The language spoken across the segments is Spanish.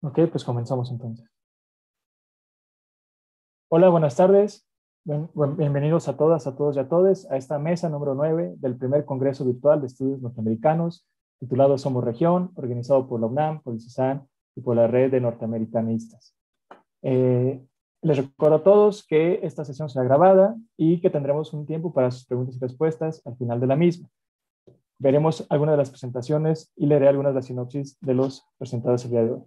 Ok, pues comenzamos entonces. Hola, buenas tardes. Bienvenidos a todas, a todos y a todos a esta mesa número 9 del primer Congreso Virtual de Estudios Norteamericanos, titulado Somos Región, organizado por la UNAM, por el CISAN y por la Red de Norteamericanistas. Eh, les recuerdo a todos que esta sesión será grabada y que tendremos un tiempo para sus preguntas y respuestas al final de la misma. Veremos algunas de las presentaciones y leeré algunas de las sinopsis de los presentados el día de hoy.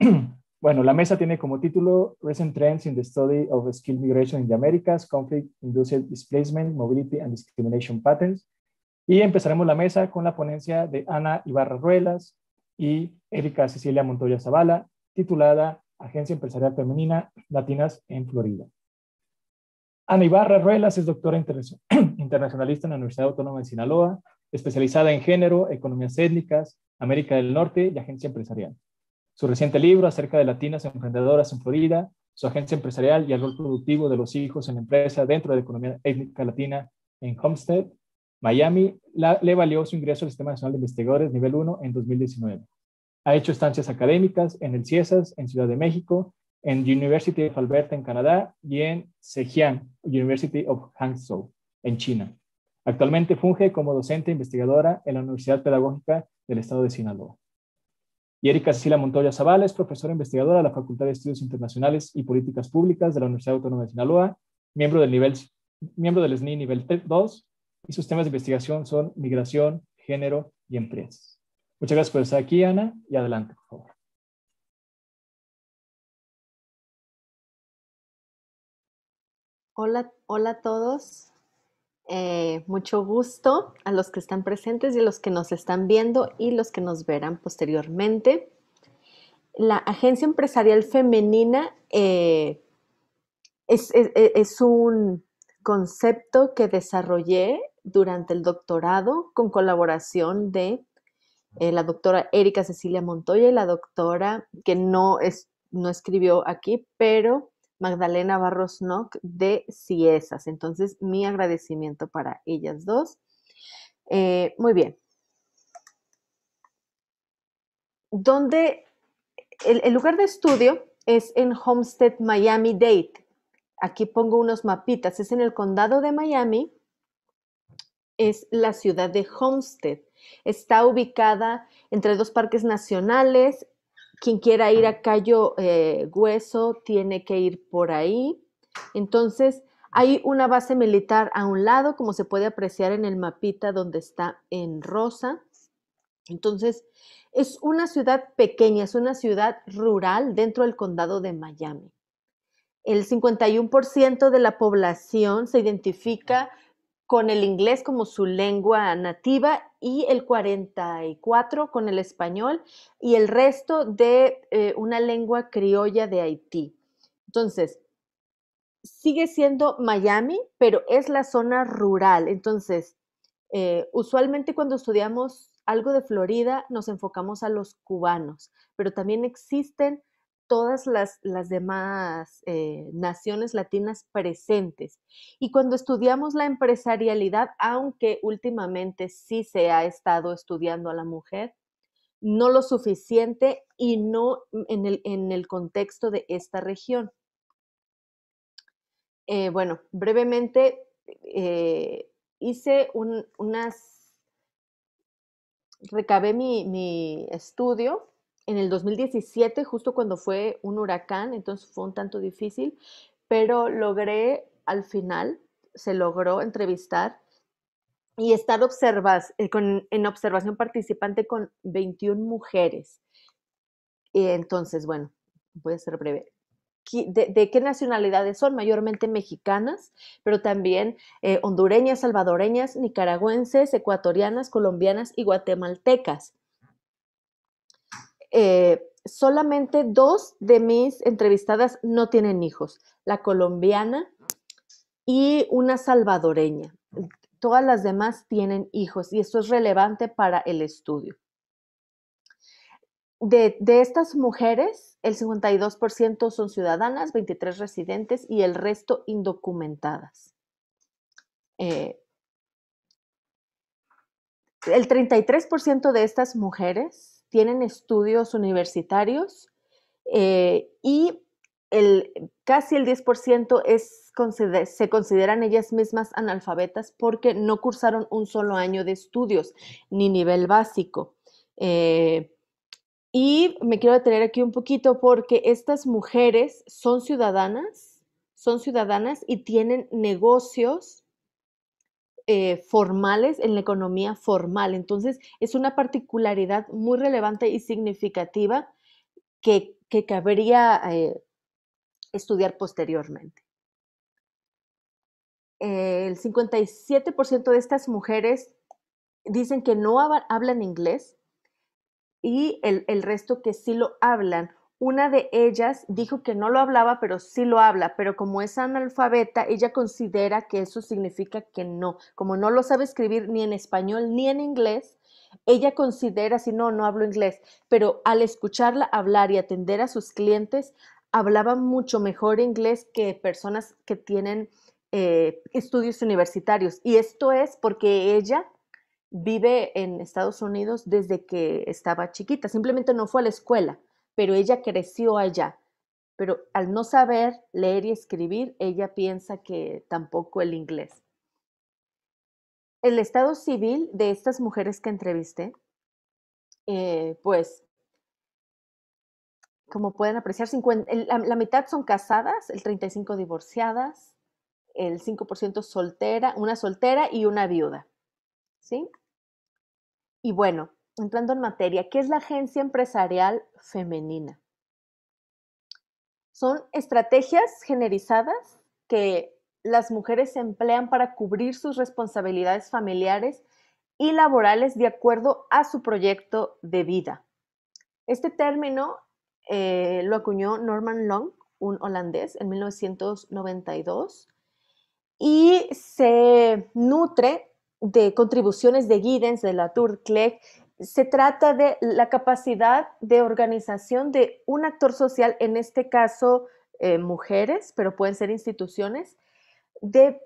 Bueno, la mesa tiene como título Recent Trends in the Study of Skill Migration in the Americas, Conflict, Induced Displacement, Mobility and Discrimination Patterns. Y empezaremos la mesa con la ponencia de Ana Ibarra Ruelas y Erika Cecilia Montoya Zavala, titulada Agencia Empresarial Femenina Latinas en Florida. Ana Ibarra Ruelas es doctora internacionalista en la Universidad Autónoma de Sinaloa, especializada en género, economías étnicas, América del Norte y agencia empresarial. Su reciente libro acerca de latinas emprendedoras en Florida, su agencia empresarial y el rol productivo de los hijos en la empresa dentro de la economía étnica latina en Homestead, Miami, le valió su ingreso al Sistema Nacional de Investigadores nivel 1 en 2019. Ha hecho estancias académicas en el CIESAS en Ciudad de México, en University of Alberta en Canadá y en Zhejiang University of Hangzhou en China. Actualmente funge como docente investigadora en la Universidad Pedagógica del Estado de Sinaloa. Y Erika Cecilia Montoya Zavala es profesora investigadora de la Facultad de Estudios Internacionales y Políticas Públicas de la Universidad Autónoma de Sinaloa, miembro del, nivel, miembro del SNI nivel 2, y sus temas de investigación son migración, género y empresas. Muchas gracias por estar aquí, Ana, y adelante, por favor. Hola, hola a todos. Eh, mucho gusto a los que están presentes y a los que nos están viendo y los que nos verán posteriormente. La Agencia Empresarial Femenina eh, es, un concepto que desarrollé durante el doctorado con colaboración de eh, la doctora Erika Cecilia Montoya y la doctora que no, es, no escribió aquí, pero Magdalena Barros Nock de Ciesas. Entonces, mi agradecimiento para ellas dos. Eh, muy bien. Donde el, lugar de estudio es en Homestead, Miami Dade. Aquí pongo unos mapitas. Es en el condado de Miami. Es la ciudad de Homestead. Está ubicada entre dos parques nacionales, quien quiera ir a Cayo eh, Hueso tiene que ir por ahí. Entonces, hay una base militar a un lado, como se puede apreciar en el mapita donde está en rosa. Entonces, es una ciudad pequeña, es una ciudad rural dentro del condado de Miami. El 51% de la población se identifica con el inglés como su lengua nativa y el 44 con el español y el resto de eh, una lengua criolla de Haití. Entonces, sigue siendo Miami, pero es la zona rural. Entonces, eh, usualmente cuando estudiamos algo de Florida nos enfocamos a los cubanos, pero también existen todas las, demás eh, naciones latinas presentes. Y cuando estudiamos la empresarialidad, aunque últimamente sí se ha estado estudiando a la mujer, no lo suficiente y no en el, en el contexto de esta región. Eh, bueno, brevemente eh, hice unas, recabé mi, mi estudio en el 2017, justo cuando fue un huracán, entonces fue un tanto difícil, pero logré al final, se logró entrevistar y estar observas, eh, en observación participante con 21 mujeres. Entonces, bueno, voy a ser breve. De, qué nacionalidades son? Mayormente mexicanas, pero también eh, hondureñas, salvadoreñas, nicaragüenses, ecuatorianas, colombianas y guatemaltecas. Eh, solamente dos de mis entrevistadas no tienen hijos, la colombiana y una salvadoreña. Todas las demás tienen hijos y esto es relevante para el estudio. De, estas mujeres, el 52% son ciudadanas, 23 residentes y el resto indocumentadas. Eh, el 33% de estas mujeres tienen estudios universitarios eh, y el, casi el 10% es, se consideran ellas mismas analfabetas porque no cursaron un solo año de estudios ni nivel básico. Eh, y me quiero detener aquí un poquito porque estas mujeres son ciudadanas, son ciudadanas y tienen negocios eh, formales en la economía formal. Entonces, es una particularidad muy relevante y significativa que, cabría eh, estudiar posteriormente. el 57% de estas mujeres dicen que no hablan inglés y el, el resto que sí lo hablan una de ellas dijo que no lo hablaba, pero sí lo habla, pero como es analfabeta, ella considera que eso significa que no. Como no lo sabe escribir ni en español ni en inglés, ella considera si no, no hablo inglés, pero al escucharla hablar y atender a sus clientes, hablaba mucho mejor inglés que personas que tienen eh, estudios universitarios. Y esto es porque ella vive en Estados Unidos desde que estaba chiquita, simplemente no fue a la escuela pero ella creció allá. Pero al no saber leer y escribir, ella piensa que tampoco el inglés. El estado civil de estas mujeres que entrevisté, eh, pues, como pueden apreciar, la, mitad son casadas, el 35 divorciadas, el 5% soltera, una soltera y una viuda. ¿Sí? Y bueno, entrando en materia, ¿qué es la agencia empresarial femenina? Son estrategias generizadas que las mujeres emplean para cubrir sus responsabilidades familiares y laborales de acuerdo a su proyecto de vida. Este término eh, lo acuñó Norman Long, un holandés, en 1992 y se nutre de contribuciones de Giddens, de Latour, Clegg se trata de la capacidad de organización de un actor social, en este caso eh, mujeres, pero pueden ser instituciones, de,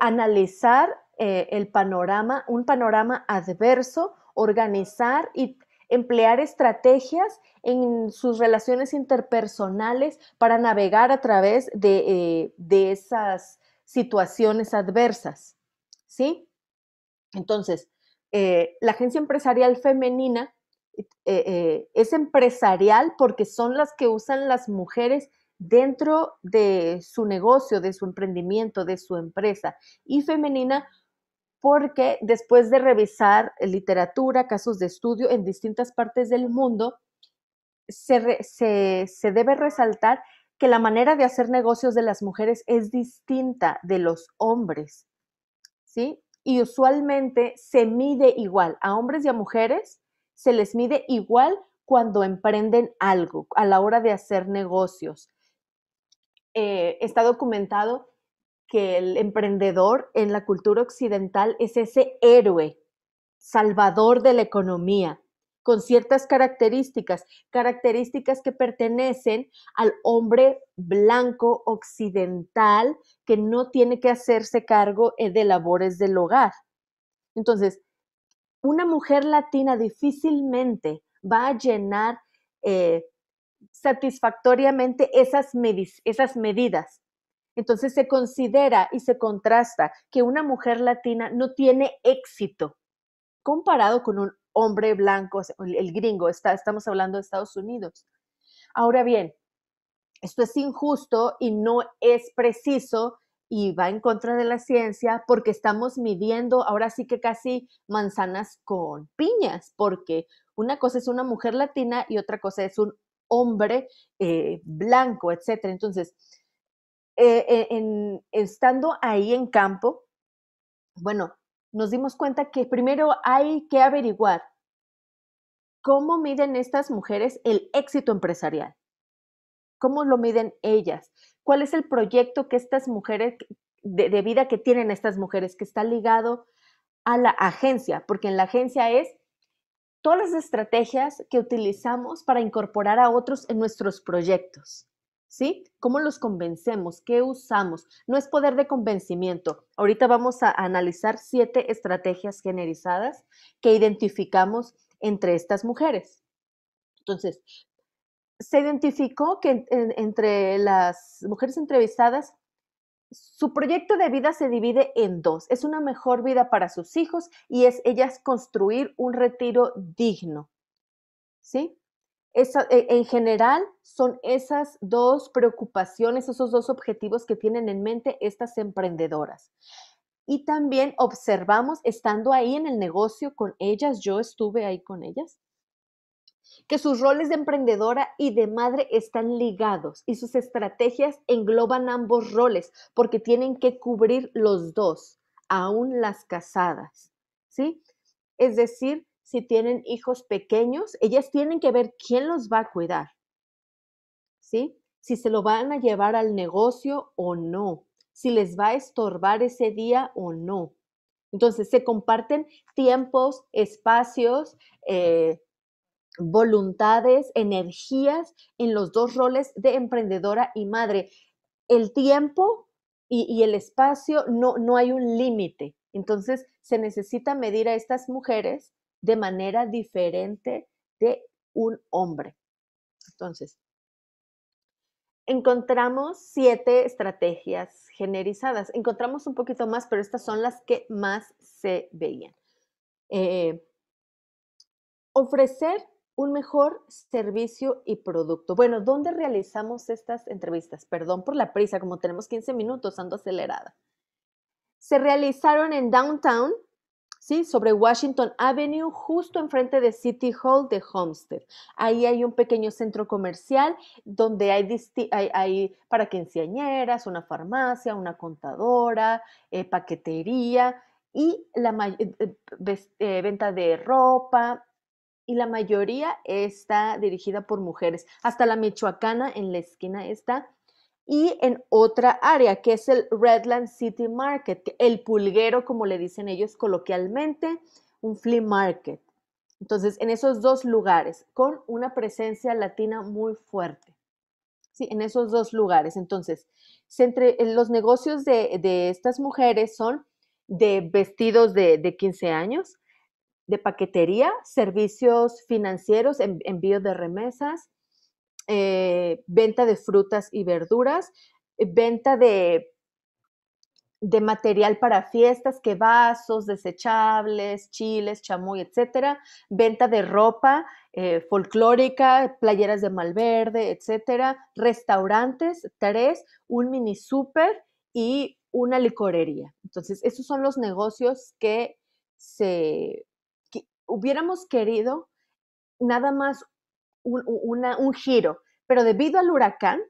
analizar eh, el panorama, un panorama adverso, organizar y emplear estrategias en sus relaciones interpersonales para navegar a través de, eh, de esas situaciones adversas. ¿Sí? Entonces, eh, la agencia empresarial femenina eh, eh, es empresarial porque son las que usan las mujeres dentro de su negocio, de su emprendimiento, de su empresa, y femenina porque después de revisar literatura, casos de estudio en distintas partes del mundo, se, se debe resaltar que la manera de hacer negocios de las mujeres es distinta de los hombres. ¿Sí? Y usualmente se mide igual. A hombres y a mujeres se les mide igual cuando emprenden algo, a la hora de hacer negocios. Eh, está documentado que el emprendedor en la cultura occidental es ese héroe, salvador de la economía, con ciertas características, características que pertenecen al hombre blanco occidental que no tiene que hacerse cargo eh, de labores del hogar. Entonces, una mujer latina difícilmente va a llenar eh, satisfactoriamente esas, esas medidas. Entonces se considera y se contrasta que una mujer latina no tiene éxito comparado con un hombre blanco, el gringo, está, estamos hablando de Estados Unidos. Ahora bien, esto es injusto y no es preciso y va en contra de la ciencia porque estamos midiendo ahora sí que casi manzanas con piñas, porque una cosa es una mujer latina y otra cosa es un hombre eh, blanco, etc. Entonces, eh, eh, en, estando ahí en campo, bueno, nos dimos cuenta que primero hay que averiguar cómo miden estas mujeres el éxito empresarial. ¿Cómo lo miden ellas? ¿Cuál es el proyecto que estas mujeres, de, vida que tienen estas mujeres, que está ligado a la agencia? Porque en la agencia es todas las estrategias que utilizamos para incorporar a otros en nuestros proyectos. ¿Sí? ¿Cómo los convencemos? ¿Qué usamos? No es poder de convencimiento. Ahorita vamos a analizar siete estrategias generizadas que identificamos entre estas mujeres. Entonces, se identificó que entre las mujeres entrevistadas, su proyecto de vida se divide en dos. Es una mejor vida para sus hijos y es ellas construir un retiro digno. ¿Sí? E, en general son esas dos preocupaciones, esos dos objetivos que tienen en mente estas emprendedoras. Y también observamos, estando ahí en el negocio con ellas, yo estuve ahí con ellas, que sus roles de emprendedora y de madre están ligados y sus estrategias engloban ambos roles porque tienen que cubrir los dos, aún las casadas, ¿sí? Es decir, si tienen hijos pequeños, ellas tienen que ver quién los va a cuidar, ¿sí? Si se lo van a llevar al negocio o no, si les va a estorbar ese día o no. Entonces, se comparten tiempos, espacios, eh, voluntades, energías en los dos roles de emprendedora y madre. El tiempo y, el espacio no, no hay un límite. Entonces se necesita medir a estas mujeres de manera diferente de un hombre. Entonces, encontramos siete estrategias generizadas. Encontramos un poquito más, pero estas son las que más se veían. Eh, ofrecer un mejor servicio y producto. Bueno, ¿dónde realizamos estas entrevistas? Perdón por la prisa, como tenemos 15 minutos, ando acelerada. Se realizaron en Downtown, ¿sí? Sobre Washington Avenue, justo enfrente de City Hall de Homestead. Ahí hay un pequeño centro comercial donde hay, hay, para quinceañeras, una farmacia, una contadora, eh, paquetería y la eh, eh, venta de ropa, y la mayoría está dirigida por mujeres. Hasta la Michoacana en la esquina está. Y en otra área, que es el Redland City Market, el pulguero, como le dicen ellos coloquialmente, un flea market. Entonces, en esos dos lugares, con una presencia latina muy fuerte. Sí, en esos dos lugares. Entonces, entre, los negocios de, estas mujeres son de vestidos de, de 15 años, de paquetería, servicios financieros, envío de remesas, eh, venta de frutas y verduras, eh, venta de, de material para fiestas, que vasos, desechables, chiles, chamoy, etcétera, venta de ropa eh, folclórica, playeras de malverde, etcétera, restaurantes, tres, un mini súper y una licorería. Entonces, esos son los negocios que se hubiéramos querido nada más un, giro, pero debido al huracán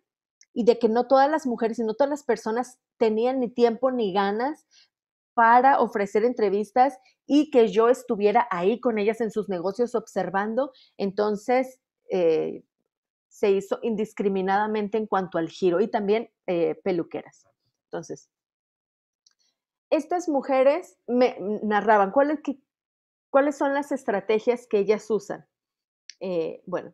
y de que no todas las mujeres y no todas las personas tenían ni tiempo ni ganas para ofrecer entrevistas y que yo estuviera ahí con ellas en sus negocios observando, entonces eh, se hizo indiscriminadamente en cuanto al giro y también eh, peluqueras. Entonces, estas mujeres me narraban cuál es, ¿Cuáles son las estrategias que ellas usan? Eh, bueno,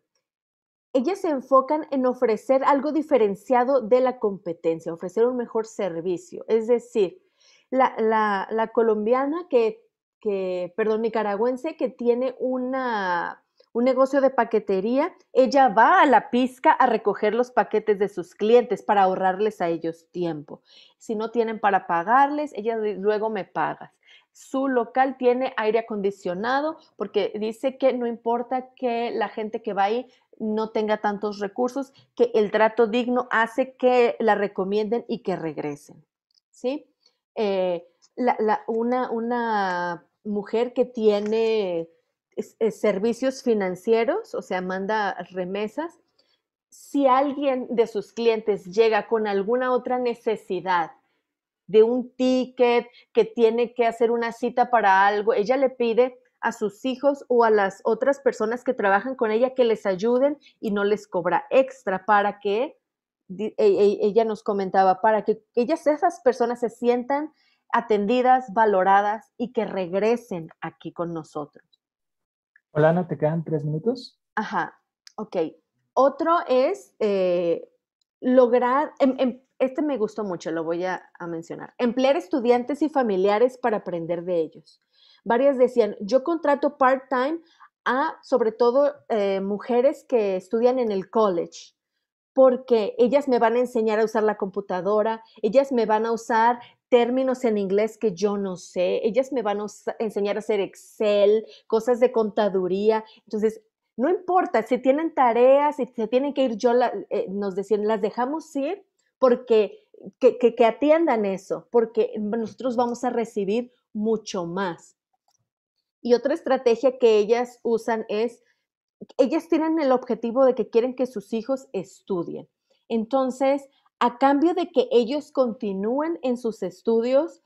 ellas se enfocan en ofrecer algo diferenciado de la competencia, ofrecer un mejor servicio. Es decir, la, colombiana que, que, perdón, nicaragüense que tiene una, un negocio de paquetería, ella va a la pizca a recoger los paquetes de sus clientes para ahorrarles a ellos tiempo. Si no tienen para pagarles, ella luego me pagas su local tiene aire acondicionado porque dice que no importa que la gente que va ahí no tenga tantos recursos, que el trato digno hace que la recomienden y que regresen. ¿sí? Eh, una, mujer que tiene servicios financieros, o sea, manda remesas, si alguien de sus clientes llega con alguna otra necesidad, de un ticket, que tiene que hacer una cita para algo, ella le pide a sus hijos o a las otras personas que trabajan con ella que les ayuden y no les cobra extra para que, e, e, ella nos comentaba, para que ellas, esas personas se sientan atendidas, valoradas y que regresen aquí con nosotros. Hola Ana, ¿te quedan tres minutos? Ajá, ok. Otro es eh, lograr, em, em, este me gustó mucho, lo voy a, mencionar. Emplear estudiantes y familiares para aprender de ellos. Varias decían, yo contrato part-time a sobre todo eh, mujeres que estudian en el college, porque ellas me van a enseñar a usar la computadora, ellas me van a usar términos en inglés que yo no sé, ellas me van a enseñar a hacer Excel, cosas de contaduría. Entonces, no importa si tienen tareas, si se tienen que ir, yo eh, nos decían, las dejamos ir porque que, que, atiendan eso, porque nosotros vamos a recibir mucho más. Y otra estrategia que ellas usan es, ellas tienen el objetivo de que quieren que sus hijos estudien. Entonces, a cambio de que ellos continúen en sus estudios,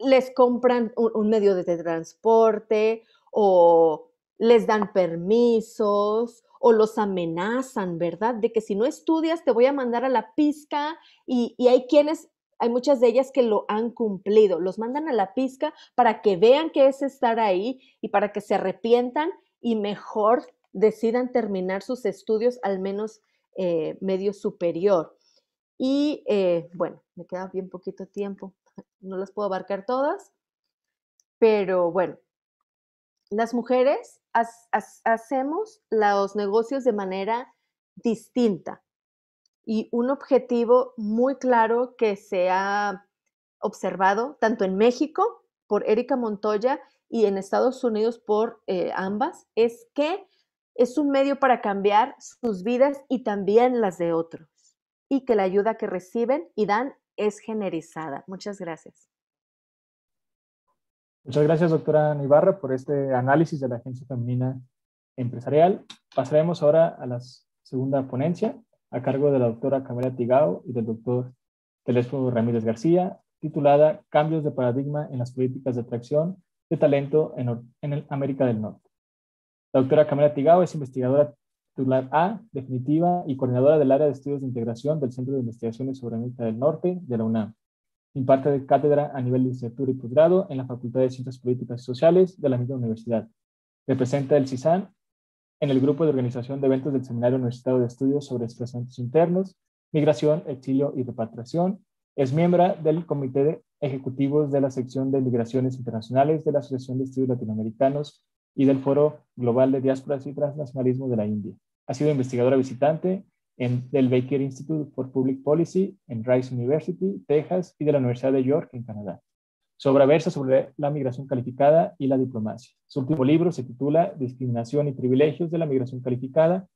les compran un medio de transporte o les dan permisos o los amenazan, ¿verdad? De que si no estudias te voy a mandar a la pizca y, hay quienes, hay muchas de ellas que lo han cumplido, los mandan a la pizca para que vean que es estar ahí y para que se arrepientan y mejor decidan terminar sus estudios al menos eh, medio superior. Y eh, bueno, me queda bien poquito tiempo, no las puedo abarcar todas, pero bueno, las mujeres hacemos los negocios de manera distinta y un objetivo muy claro que se ha observado tanto en México por Erika Montoya y en Estados Unidos por eh, ambas es que es un medio para cambiar sus vidas y también las de otros y que la ayuda que reciben y dan es generizada. Muchas gracias. Muchas gracias, doctora Nibarra, por este análisis de la agencia femenina empresarial. Pasaremos ahora a la segunda ponencia, a cargo de la doctora Camila Tigao y del doctor Telésforo Ramírez García, titulada Cambios de paradigma en las políticas de atracción de talento en, en América del Norte. La doctora Camila Tigao es investigadora titular A, definitiva, y coordinadora del área de estudios de integración del Centro de Investigaciones sobre América del Norte de la UNAM. Imparte de cátedra a nivel de licenciatura y posgrado en la Facultad de Ciencias Políticas y Sociales de la misma universidad. Representa el CISAN en el grupo de organización de eventos del Seminario Universitario de Estudios sobre Desplazamientos Internos, Migración, Exilio y Repatriación. Es miembro del Comité de Ejecutivos de la Sección de Migraciones Internacionales de la Asociación de Estudios Latinoamericanos y del Foro Global de Diásporas y Transnacionalismo de la India. Ha sido investigadora visitante en, del Baker Institute for Public Policy en Rice University, Texas, y de la Universidad de York, en Canadá. Su obra versa sobre la migración calificada y la diplomacia. Su último libro se titula Discriminación y privilegios de la migración calificada,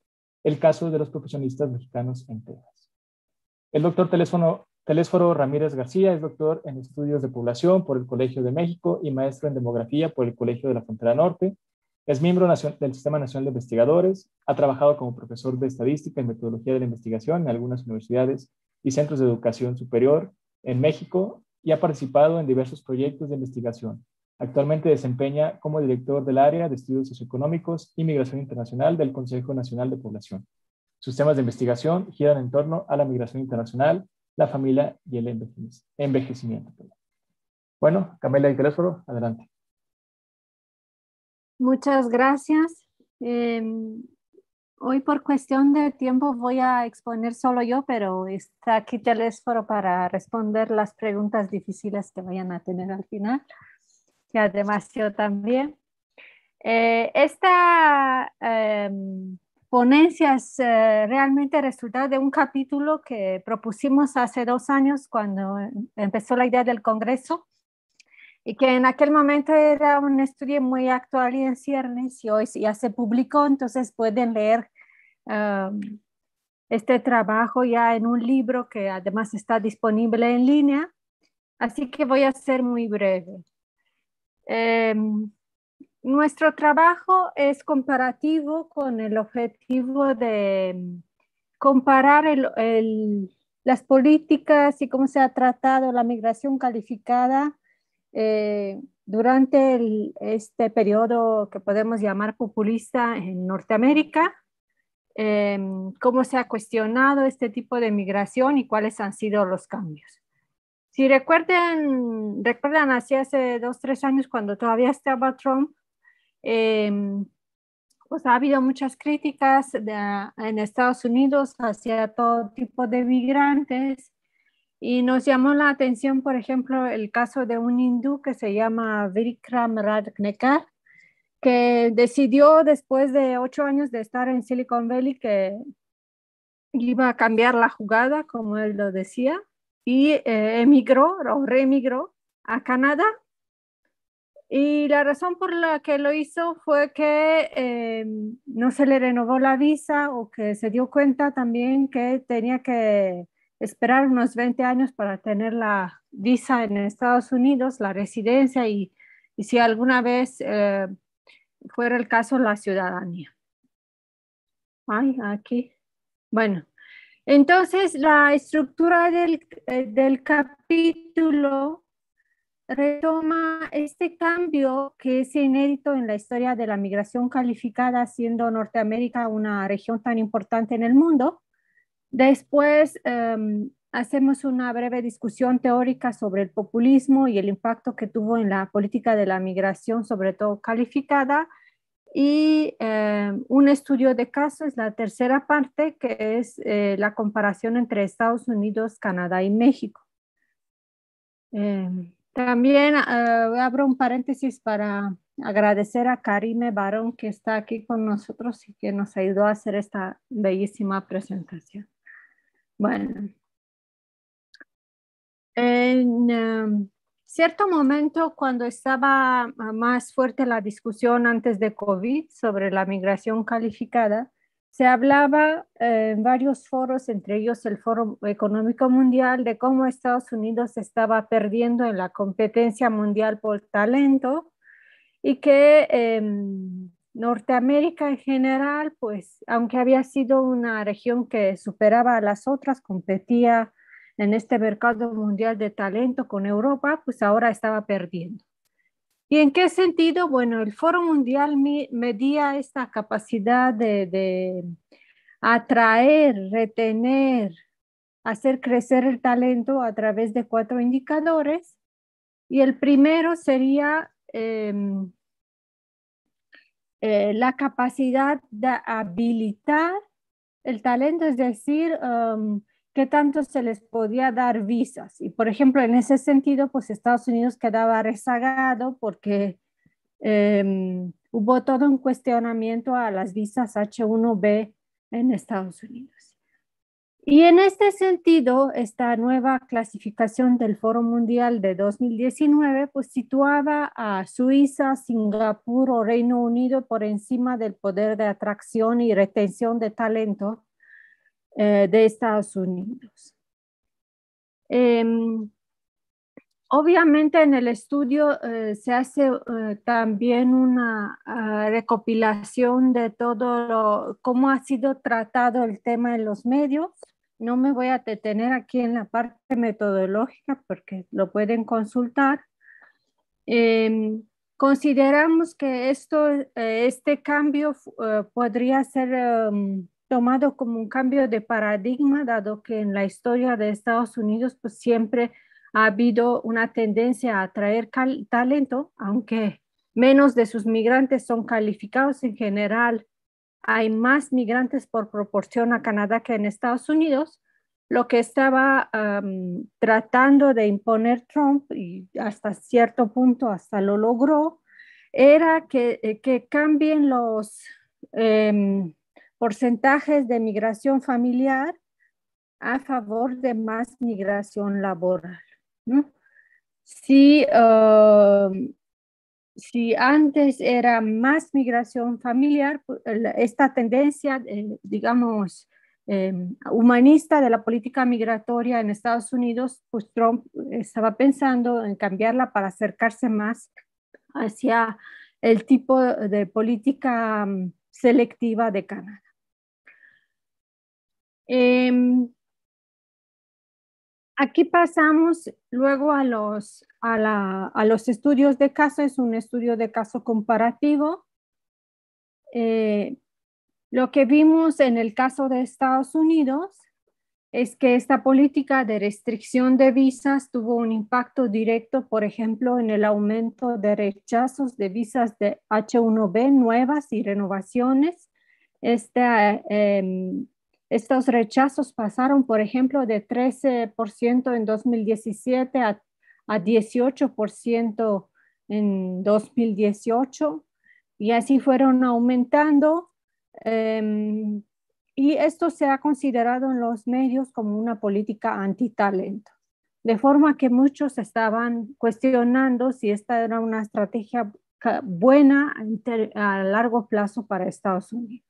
el caso de los profesionistas mexicanos en Texas. El doctor Telésforo Ramírez García es doctor en estudios de población por el Colegio de México y maestro en demografía por el Colegio de la Frontera Norte. Es miembro del Sistema Nacional de Investigadores, ha trabajado como profesor de estadística y metodología de la investigación en algunas universidades y centros de educación superior en México y ha participado en diversos proyectos de investigación. Actualmente desempeña como director del área de estudios socioeconómicos y migración internacional del Consejo Nacional de Población. Sus temas de investigación giran en torno a la migración internacional, la familia y el envejecimiento. Bueno, Camila y Telésforo, adelante. Muchas gracias. Em, hoy por cuestión de tiempo voy a exponer solo yo, pero está aquí Telésforo para responder las preguntas difíciles que vayan a tener al final, y además yo también. Eh, esta em, ponencia es eh, realmente resultado de un capítulo que propusimos hace dos años cuando empezó la idea del Congreso y que en aquel momento era un estudio muy actual y en ciernes y hoy ya se publicó, entonces pueden leer um, este trabajo ya en un libro que además está disponible en línea, así que voy a ser muy breve. Em, nuestro trabajo es comparativo con el objetivo de comparar las políticas y cómo se ha tratado la migración calificada eh, durante este periodo que podemos llamar populista en Norteamérica, em, cómo se ha cuestionado este tipo de migración y cuáles han sido los cambios. Si recuerdan, recuerdan hace dos, tres años cuando todavía estaba Trump, em, pues ha habido muchas críticas en Estados Unidos hacia todo tipo de migrantes y nos llamó la atención, por ejemplo, el caso de un hindú que se llama Vikram Radnekar, que decidió después de ocho años de estar en Silicon Valley que iba a cambiar la jugada, como él lo decía, y eh, emigró o reemigró a Canadá. Y la razón por la que lo hizo fue que eh, no se le renovó la visa o que se dio cuenta también que tenía que esperar unos 20 años para tener la visa en Estados Unidos, la residencia y, si alguna vez eh, fuera el caso, la ciudadanía. Ay, aquí. Bueno, entonces la estructura del, eh, del capítulo retoma este cambio que es inédito en la historia de la migración calificada, siendo Norteamérica una región tan importante en el mundo. Después em, hacemos una breve discusión teórica sobre el populismo y el impacto que tuvo en la política de la migración, sobre todo calificada, y em, un estudio de caso es la tercera parte, que es eh, la comparación entre Estados Unidos, Canadá y México. Em, también eh, abro un paréntesis para agradecer a Karime Barón que está aquí con nosotros y que nos ayudó a hacer esta bellísima presentación. Bueno, en em, cierto momento, cuando estaba más fuerte la discusión antes de COVID sobre la migración calificada, se hablaba eh, en varios foros, entre ellos el Foro Económico Mundial, de cómo Estados Unidos estaba perdiendo en la competencia mundial por talento y que em, Norteamérica en general, pues aunque había sido una región que superaba a las otras, competía en este mercado mundial de talento con Europa, pues ahora estaba perdiendo. ¿Y en qué sentido? Bueno, el Foro Mundial medía esta capacidad de, atraer, retener, hacer crecer el talento a través de cuatro indicadores. Y el primero sería em, eh, la capacidad de habilitar el talento, es decir, um, qué tanto se les podía dar visas. Y por ejemplo, en ese sentido, pues Estados Unidos quedaba rezagado porque em, hubo todo un cuestionamiento a las visas H1B en Estados Unidos. Y en este sentido, esta nueva clasificación del Foro Mundial de 2019 pues situaba a Suiza, Singapur o Reino Unido por encima del poder de atracción y retención de talento eh, de Estados Unidos. Em, obviamente en el estudio eh, se hace eh, también una ah, recopilación de todo lo, cómo ha sido tratado el tema en los medios. No me voy a detener aquí en la parte metodológica porque lo pueden consultar. Em, consideramos que esto, este cambio podría ser em, tomado como un cambio de paradigma, dado que en la historia de Estados Unidos pues siempre ha habido una tendencia a atraer talento, aunque menos de sus migrantes son calificados en general. Hay más migrantes por proporción a Canadá que en Estados Unidos. Lo que estaba tratando de imponer Trump, y hasta cierto punto hasta lo logró, era que, eh, que cambien los, em, porcentajes de migración familiar a favor de más migración laboral. Si, um, si antes era más migración familiar, esta tendencia, eh, digamos, em, humanista de la política migratoria en Estados Unidos, pues Trump estaba pensando en cambiarla para acercarse más hacia el tipo de política mm, selectiva de Canadá. Em, aquí pasamos luego a los, a, los estudios de caso, es un estudio de caso comparativo. Eh, lo que vimos en el caso de Estados Unidos es que esta política de restricción de visas tuvo un impacto directo, por ejemplo, en el aumento de rechazos de visas de H1B nuevas y renovaciones. Este, em, estos rechazos pasaron, por ejemplo, de 13% en 2017 a, 18% en 2018. y así fueron aumentando. Em, y esto se ha considerado en los medios como una política antitalento, de forma que muchos estaban cuestionando si esta era una estrategia buena a largo plazo para Estados Unidos.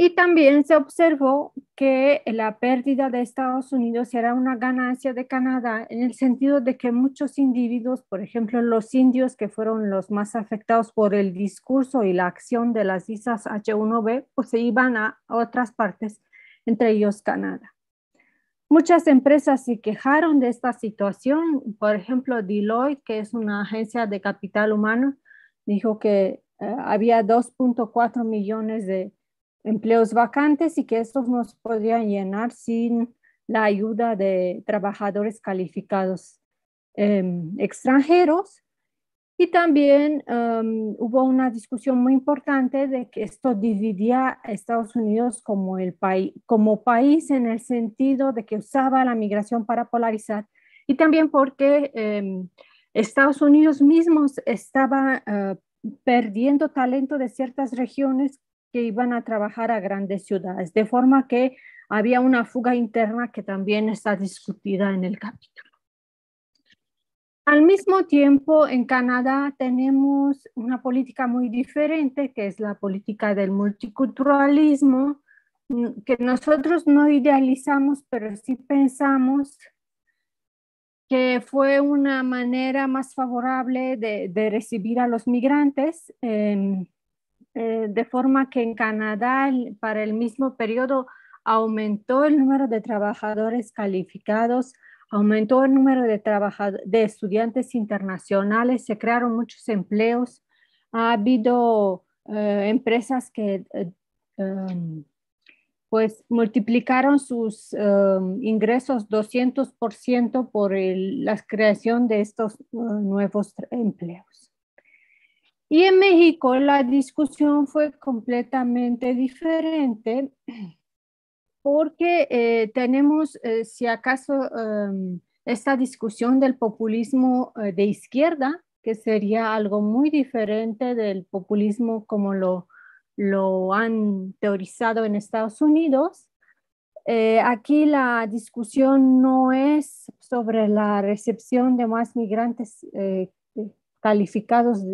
Y también se observó que la pérdida de Estados Unidos era una ganancia de Canadá en el sentido de que muchos individuos, por ejemplo los indios que fueron los más afectados por el discurso y la acción de las visas H1B, pues se iban a otras partes, entre ellos Canadá. Muchas empresas se quejaron de esta situación, por ejemplo Deloitte, que es una agencia de capital humano, dijo que eh, había 2.4 millones de empleos vacantes y que estos nos podrían llenar sin la ayuda de trabajadores calificados em, extranjeros. Y también em, hubo una discusión muy importante de que esto dividía a Estados Unidos como, el país, como país en el sentido de que usaba la migración para polarizar y también porque em, Estados Unidos mismos estaba eh, perdiendo talento de ciertas regiones que iban a trabajar a grandes ciudades, de forma que había una fuga interna que también está discutida en el capítulo. Al mismo tiempo, en Canadá tenemos una política muy diferente, que es la política del multiculturalismo, mm, que nosotros no idealizamos, pero sí pensamos que fue una manera más favorable de, recibir a los migrantes. Eh, de forma que en Canadá para el mismo periodo aumentó el número de trabajadores calificados, aumentó el número de, de estudiantes internacionales, se crearon muchos empleos, ha habido eh, empresas que eh, em, pues multiplicaron sus em, ingresos 200% por la creación de estos nuevos empleos. Y en México la discusión fue completamente diferente porque eh, tenemos, eh, si acaso, em, esta discusión del populismo eh, de izquierda, que sería algo muy diferente del populismo como lo, lo han teorizado en Estados Unidos. aquí la discusión no es sobre la recepción de más migrantes calificados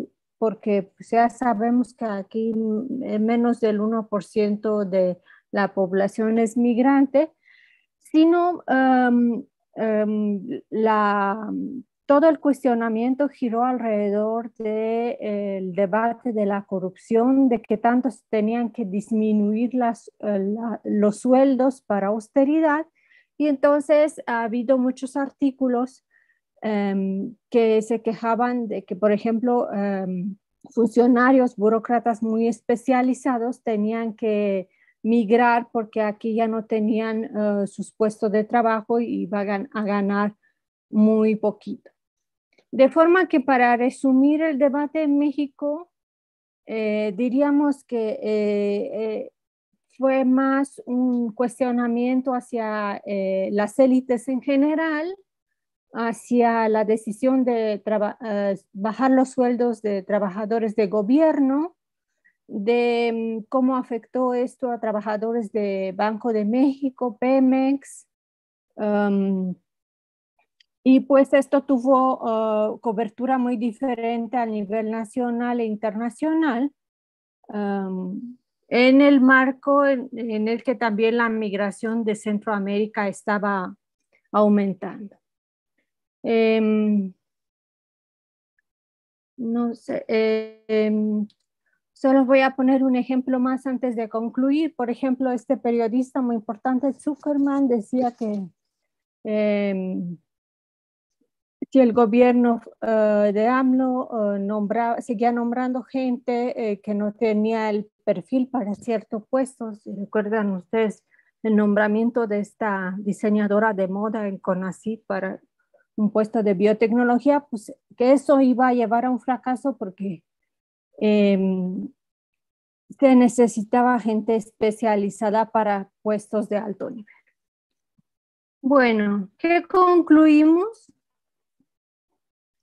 porque pues, ya sabemos que aquí menos del 1% de la población es migrante, sino la, todo el cuestionamiento giró alrededor del debate de la corrupción, de que tanto tenían que disminuir las, los sueldos para austeridad. Y entonces ha habido muchos artículos Em, que se quejaban de que, por ejemplo, em, funcionarios, burócratas muy especializados tenían que migrar porque aquí ya no tenían uh, sus puestos de trabajo y iban a ganar muy poquito. De forma que para resumir el debate en México, eh, diríamos que eh, fue más un cuestionamiento hacia las élites en general hacia la decisión de eh, bajar los sueldos de trabajadores de gobierno, de mm, cómo afectó esto a trabajadores de Banco de México, Pemex. Um, y pues esto tuvo uh, cobertura muy diferente a nivel nacional e internacional, um, en el marco en, el que también la migración de Centroamérica estaba aumentando. Em, no sé, em, solo voy a poner un ejemplo más antes de concluir. Por ejemplo, este periodista muy importante, Zuckerman, decía que em, si el gobierno eh, de AMLO eh, seguía nombrando gente eh, que no tenía el perfil para ciertos puestos, recuerdan ustedes el nombramiento de esta diseñadora de moda en CONACYT para un puesto de biotecnología, pues que eso iba a llevar a un fracaso porque em, se necesitaba gente especializada para puestos de alto nivel. Bueno, ¿qué concluimos?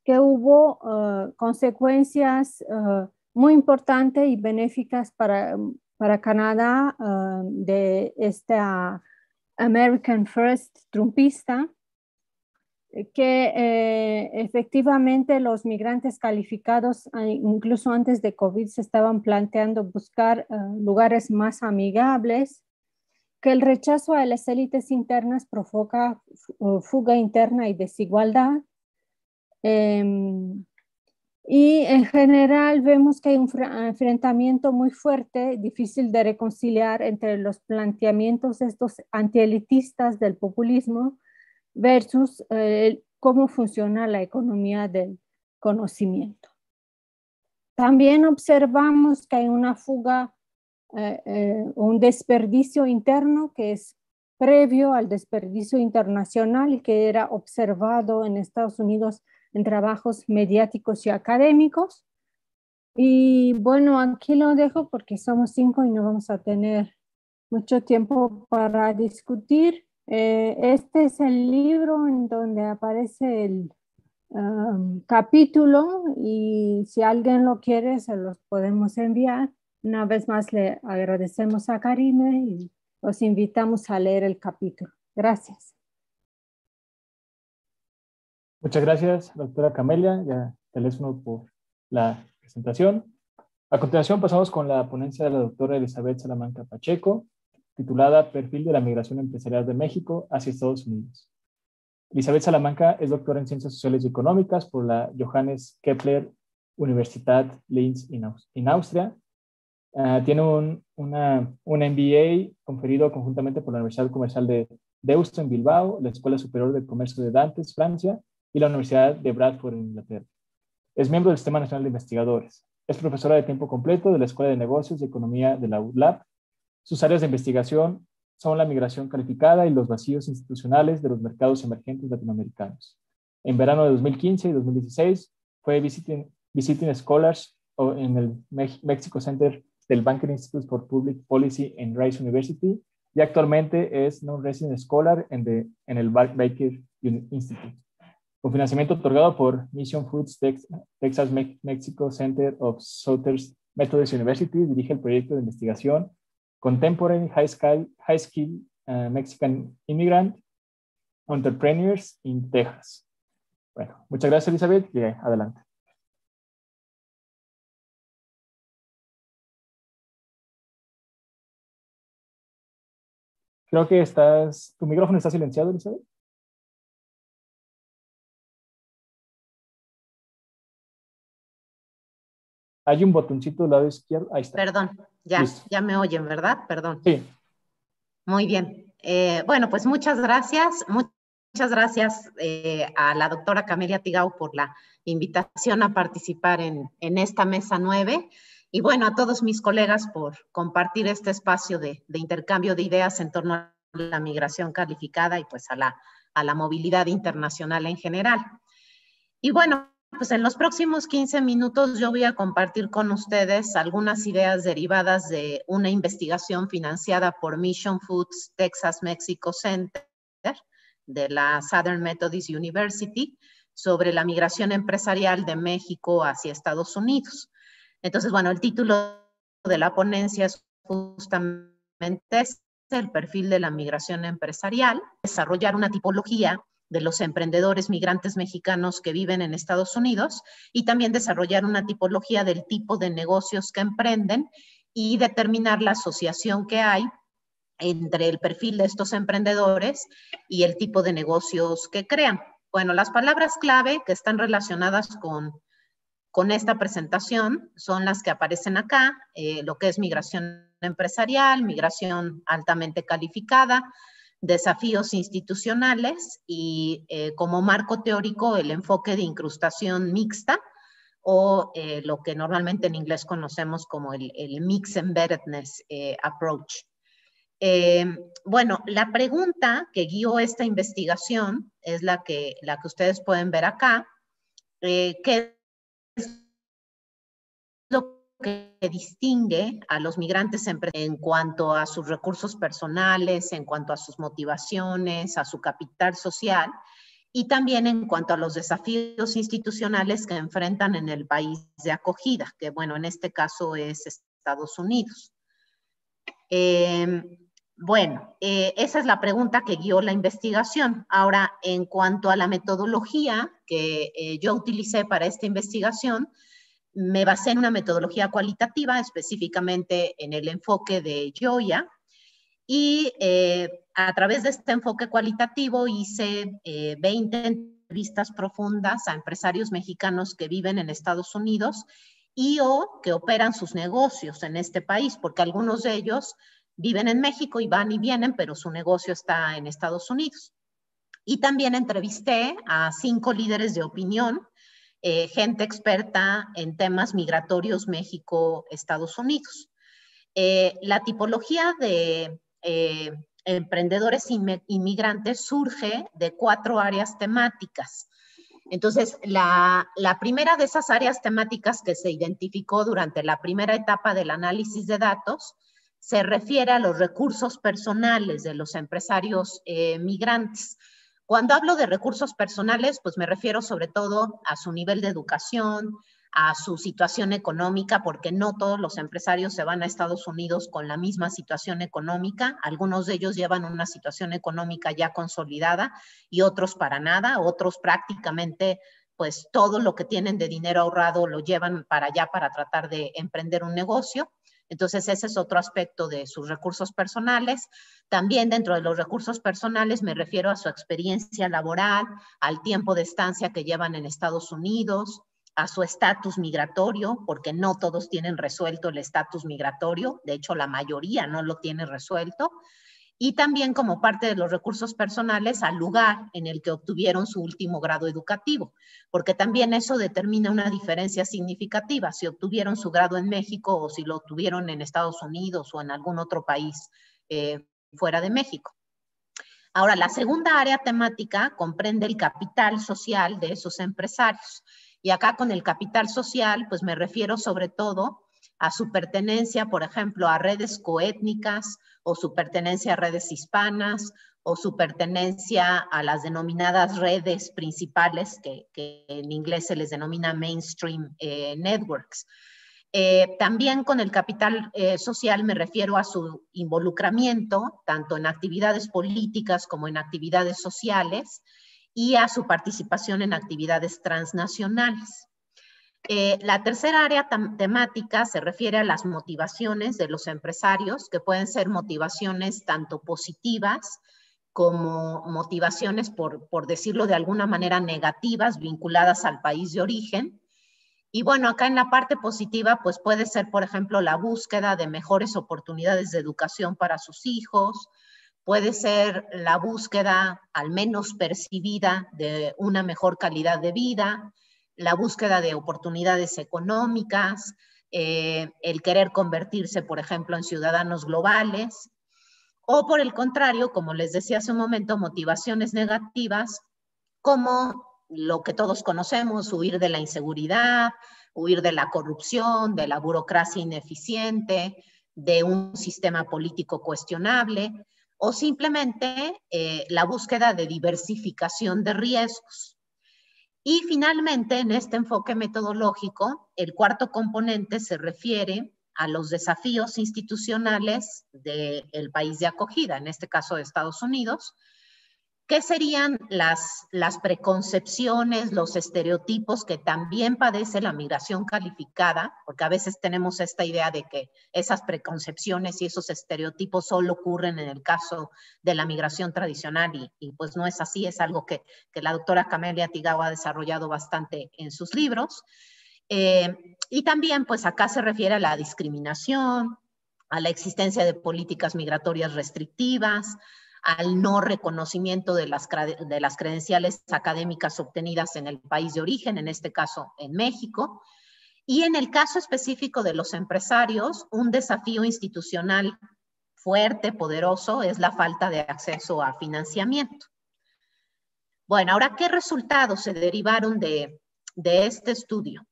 Que hubo uh, consecuencias uh, muy importante y benéficas para, para Canadá ah, de esta American First trumpista, que eh, efectivamente los migrantes calificados, ah, incluso antes de COVID, se estaban planteando buscar ah, lugares más amigables, que el rechazo a las élites internas provoca fuga interna y desigualdad. Em, y en general vemos que hay un enfrentamiento muy fuerte, difícil de reconciliar entre los planteamientos estos antielitistas del populismo versus eh, cómo funciona la economía del conocimiento. También observamos que hay una fuga, eh, eh, un desperdicio interno que es previo al desperdicio internacional y que era observado en Estados Unidos en trabajos mediáticos y académicos. Y bueno, aquí lo dejo porque somos cinco y no vamos a tener mucho tiempo para discutir. Eh, este es el libro en donde aparece el capítulo y si alguien lo quiere se los podemos enviar. Una vez más le agradecemos a Karime y los invitamos a leer el capítulo. Gracias. Muchas gracias, doctora Camelia y teléfono por la presentación. A continuación pasamos con la ponencia de la doctora Elizabeth Salamanca Pacheco, titulada Perfil de la Migración Empresarial de México hacia Estados Unidos. Elizabeth Salamanca es doctora en Ciencias Sociales y Económicas por la Johannes Kepler Universität Linz en Austria. Ah, tiene un, una, un MBA conferido conjuntamente por la Universidad Comercial de Deusto en Bilbao, la Escuela Superior de Comercio de Dantes, Francia, y la Universidad de Bradford en Inglaterra. Es miembro del Sistema Nacional de Investigadores. Es profesora de tiempo completo de la Escuela de Negocios y Economía de la ULAB sus áreas de investigación son la migración calificada y los vacíos institucionales de los mercados emergentes latinoamericanos. En verano de 2015 y 2016 fue visiting, visiting Scholars en el Mexico Center del Banker Institute for Public Policy en Rice University y actualmente es Non-Resident Scholar en, en el Baker Institute. Con financiamiento otorgado por Mission Foods Texas Mexico Center of Southern Methodist University, dirige el proyecto de investigación Contemporary High Skill, uh, Mexican Immigrant Entrepreneurs in Texas. Bueno, muchas gracias Elizabeth y adelante. Creo que estás, tu micrófono está silenciado, Elizabeth. Hay un botoncito del lado izquierdo. Ahí está. Perdón, ya, ya me oyen, ¿verdad? Perdón. Sí. Muy bien. Eh, bueno, pues muchas gracias. Muchas gracias eh, a la doctora Camelia Tigau por la invitación a participar en, esta mesa nueve. Y bueno, a todos mis colegas por compartir este espacio de, de, intercambio de ideas en torno a la migración calificada y pues a la, a la movilidad internacional en general. Y bueno, pues en los próximos 15 minutos yo voy a compartir con ustedes algunas ideas derivadas de una investigación financiada por Mission Foods Texas Mexico Center de la Southern Methodist University sobre la migración empresarial de México hacia Estados Unidos. Entonces, bueno, el título de la ponencia es justamente el perfil de la migración empresarial, desarrollar una tipología de los emprendedores migrantes mexicanos que viven en Estados Unidos y también desarrollar una tipología del tipo de negocios que emprenden y determinar la asociación que hay entre el perfil de estos emprendedores y el tipo de negocios que crean. Bueno, las palabras clave que están relacionadas con, con esta presentación son las que aparecen acá, eh, lo que es migración empresarial, migración altamente calificada, desafíos institucionales y eh, como marco teórico el enfoque de incrustación mixta o eh, lo que normalmente en inglés conocemos como el, Mix Embeddedness eh, Approach. bueno, la pregunta que guió esta investigación es la que, la que ustedes pueden ver acá, ¿qué es que distingue a los migrantes en, cuanto a sus recursos personales, en cuanto a sus motivaciones, a su capital social y también en cuanto a los desafíos institucionales que enfrentan en el país de acogida, que bueno, en este caso es Estados Unidos. Em, bueno, eh, esa es la pregunta que guió la investigación. Ahora, en cuanto a la metodología que eh, yo utilicé para esta investigación, me basé en una metodología cualitativa, específicamente en el enfoque de Joya, y eh, a través de este enfoque cualitativo hice 20 entrevistas profundas a empresarios mexicanos que viven en Estados Unidos y o que operan sus negocios en este país, porque algunos de ellos viven en México y van y vienen, pero su negocio está en Estados Unidos. Y también entrevisté a cinco líderes de opinión, eh, gente experta en temas migratorios México-Estados Unidos. Eh, la tipología de eh, emprendedores inmigrantes surge de cuatro áreas temáticas. Entonces, la, primera de esas áreas temáticas que se identificó durante la primera etapa del análisis de datos se refiere a los recursos personales de los empresarios migrantes. Cuando hablo de recursos personales, pues me refiero sobre todo a su nivel de educación, a su situación económica, porque no todos los empresarios se van a Estados Unidos con la misma situación económica. Algunos de ellos llevan una situación económica ya consolidada y otros para nada, otros prácticamente pues todo lo que tienen de dinero ahorrado lo llevan para allá para tratar de emprender un negocio. Entonces, ese es otro aspecto de sus recursos personales. También dentro de los recursos personales me refiero a su experiencia laboral, al tiempo de estancia que llevan en Estados Unidos, a su estatus migratorio, porque no todos tienen resuelto el estatus migratorio, de hecho la mayoría no lo tiene resuelto, y también como parte de los recursos personales al lugar en el que obtuvieron su último grado educativo, porque también eso determina una diferencia significativa, si obtuvieron su grado en México o si lo obtuvieron en Estados Unidos o en algún otro país eh, fuera de México. Ahora, la segunda área temática comprende el capital social de esos empresarios. Y acá con el capital social, pues me refiero sobre todo a su pertenencia, por ejemplo, a redes coétnicas o su pertenencia a redes hispanas o su pertenencia a las denominadas redes principales que, en inglés se les denomina mainstream eh, networks. Eh, también con el capital eh, social me refiero a su involucramiento, tanto en actividades políticas como en actividades sociales, y a su participación en actividades transnacionales. Eh, la tercera área temática se refiere a las motivaciones de los empresarios, que pueden ser motivaciones tanto positivas como motivaciones, por, por decirlo de alguna manera, negativas vinculadas al país de origen. Y bueno, acá en la parte positiva, pues puede ser, por ejemplo, la búsqueda de mejores oportunidades de educación para sus hijos, puede ser la búsqueda, al menos percibida, de una mejor calidad de vida, la búsqueda de oportunidades económicas, eh, el querer convertirse, por ejemplo, en ciudadanos globales, o por el contrario, como les decía hace un momento, motivaciones negativas como lo que todos conocemos, huir de la inseguridad, huir de la corrupción, de la burocracia ineficiente, de un sistema político cuestionable, o simplemente eh, la búsqueda de diversificación de riesgos. Y finalmente, en este enfoque metodológico, el cuarto componente se refiere a los desafíos institucionales del país de acogida, en este caso de Estados Unidos, ¿Qué serían las, las preconcepciones, los estereotipos que también padece la migración calificada? Porque a veces tenemos esta idea de que esas preconcepciones y esos estereotipos solo ocurren en el caso de la migración tradicional y, pues no es así, es algo que, que, la doctora Camelia Tigao ha desarrollado bastante en sus libros. Eh, y también pues acá se refiere a la discriminación, a la existencia de políticas migratorias restrictivas, al no reconocimiento de las, de las credenciales académicas obtenidas en el país de origen, en este caso en México. Y en el caso específico de los empresarios, un desafío institucional fuerte, poderoso, es la falta de acceso a financiamiento. Bueno, ahora, ¿qué resultados se derivaron de, de este estudio?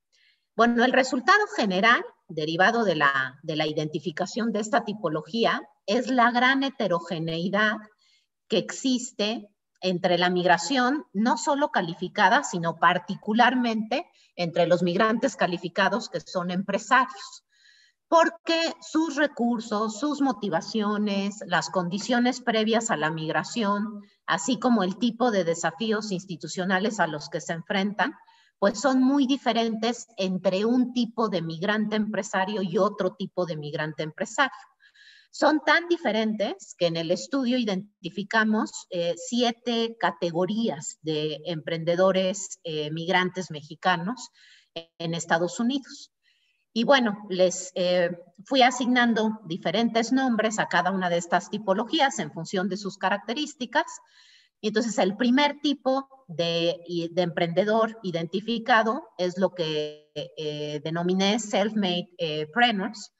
Bueno, el resultado general derivado de la, de la identificación de esta tipología es la gran heterogeneidad que existe entre la migración, no solo calificada, sino particularmente entre los migrantes calificados que son empresarios, porque sus recursos, sus motivaciones, las condiciones previas a la migración, así como el tipo de desafíos institucionales a los que se enfrentan, pues son muy diferentes entre un tipo de migrante empresario y otro tipo de migrante empresario. Son tan diferentes que en el estudio identificamos eh, siete categorías de emprendedores eh, migrantes mexicanos en Estados Unidos. Y bueno, les eh, fui asignando diferentes nombres a cada una de estas tipologías en función de sus características. Y entonces el primer tipo de, de emprendedor identificado es lo que denominé self-made preneurs,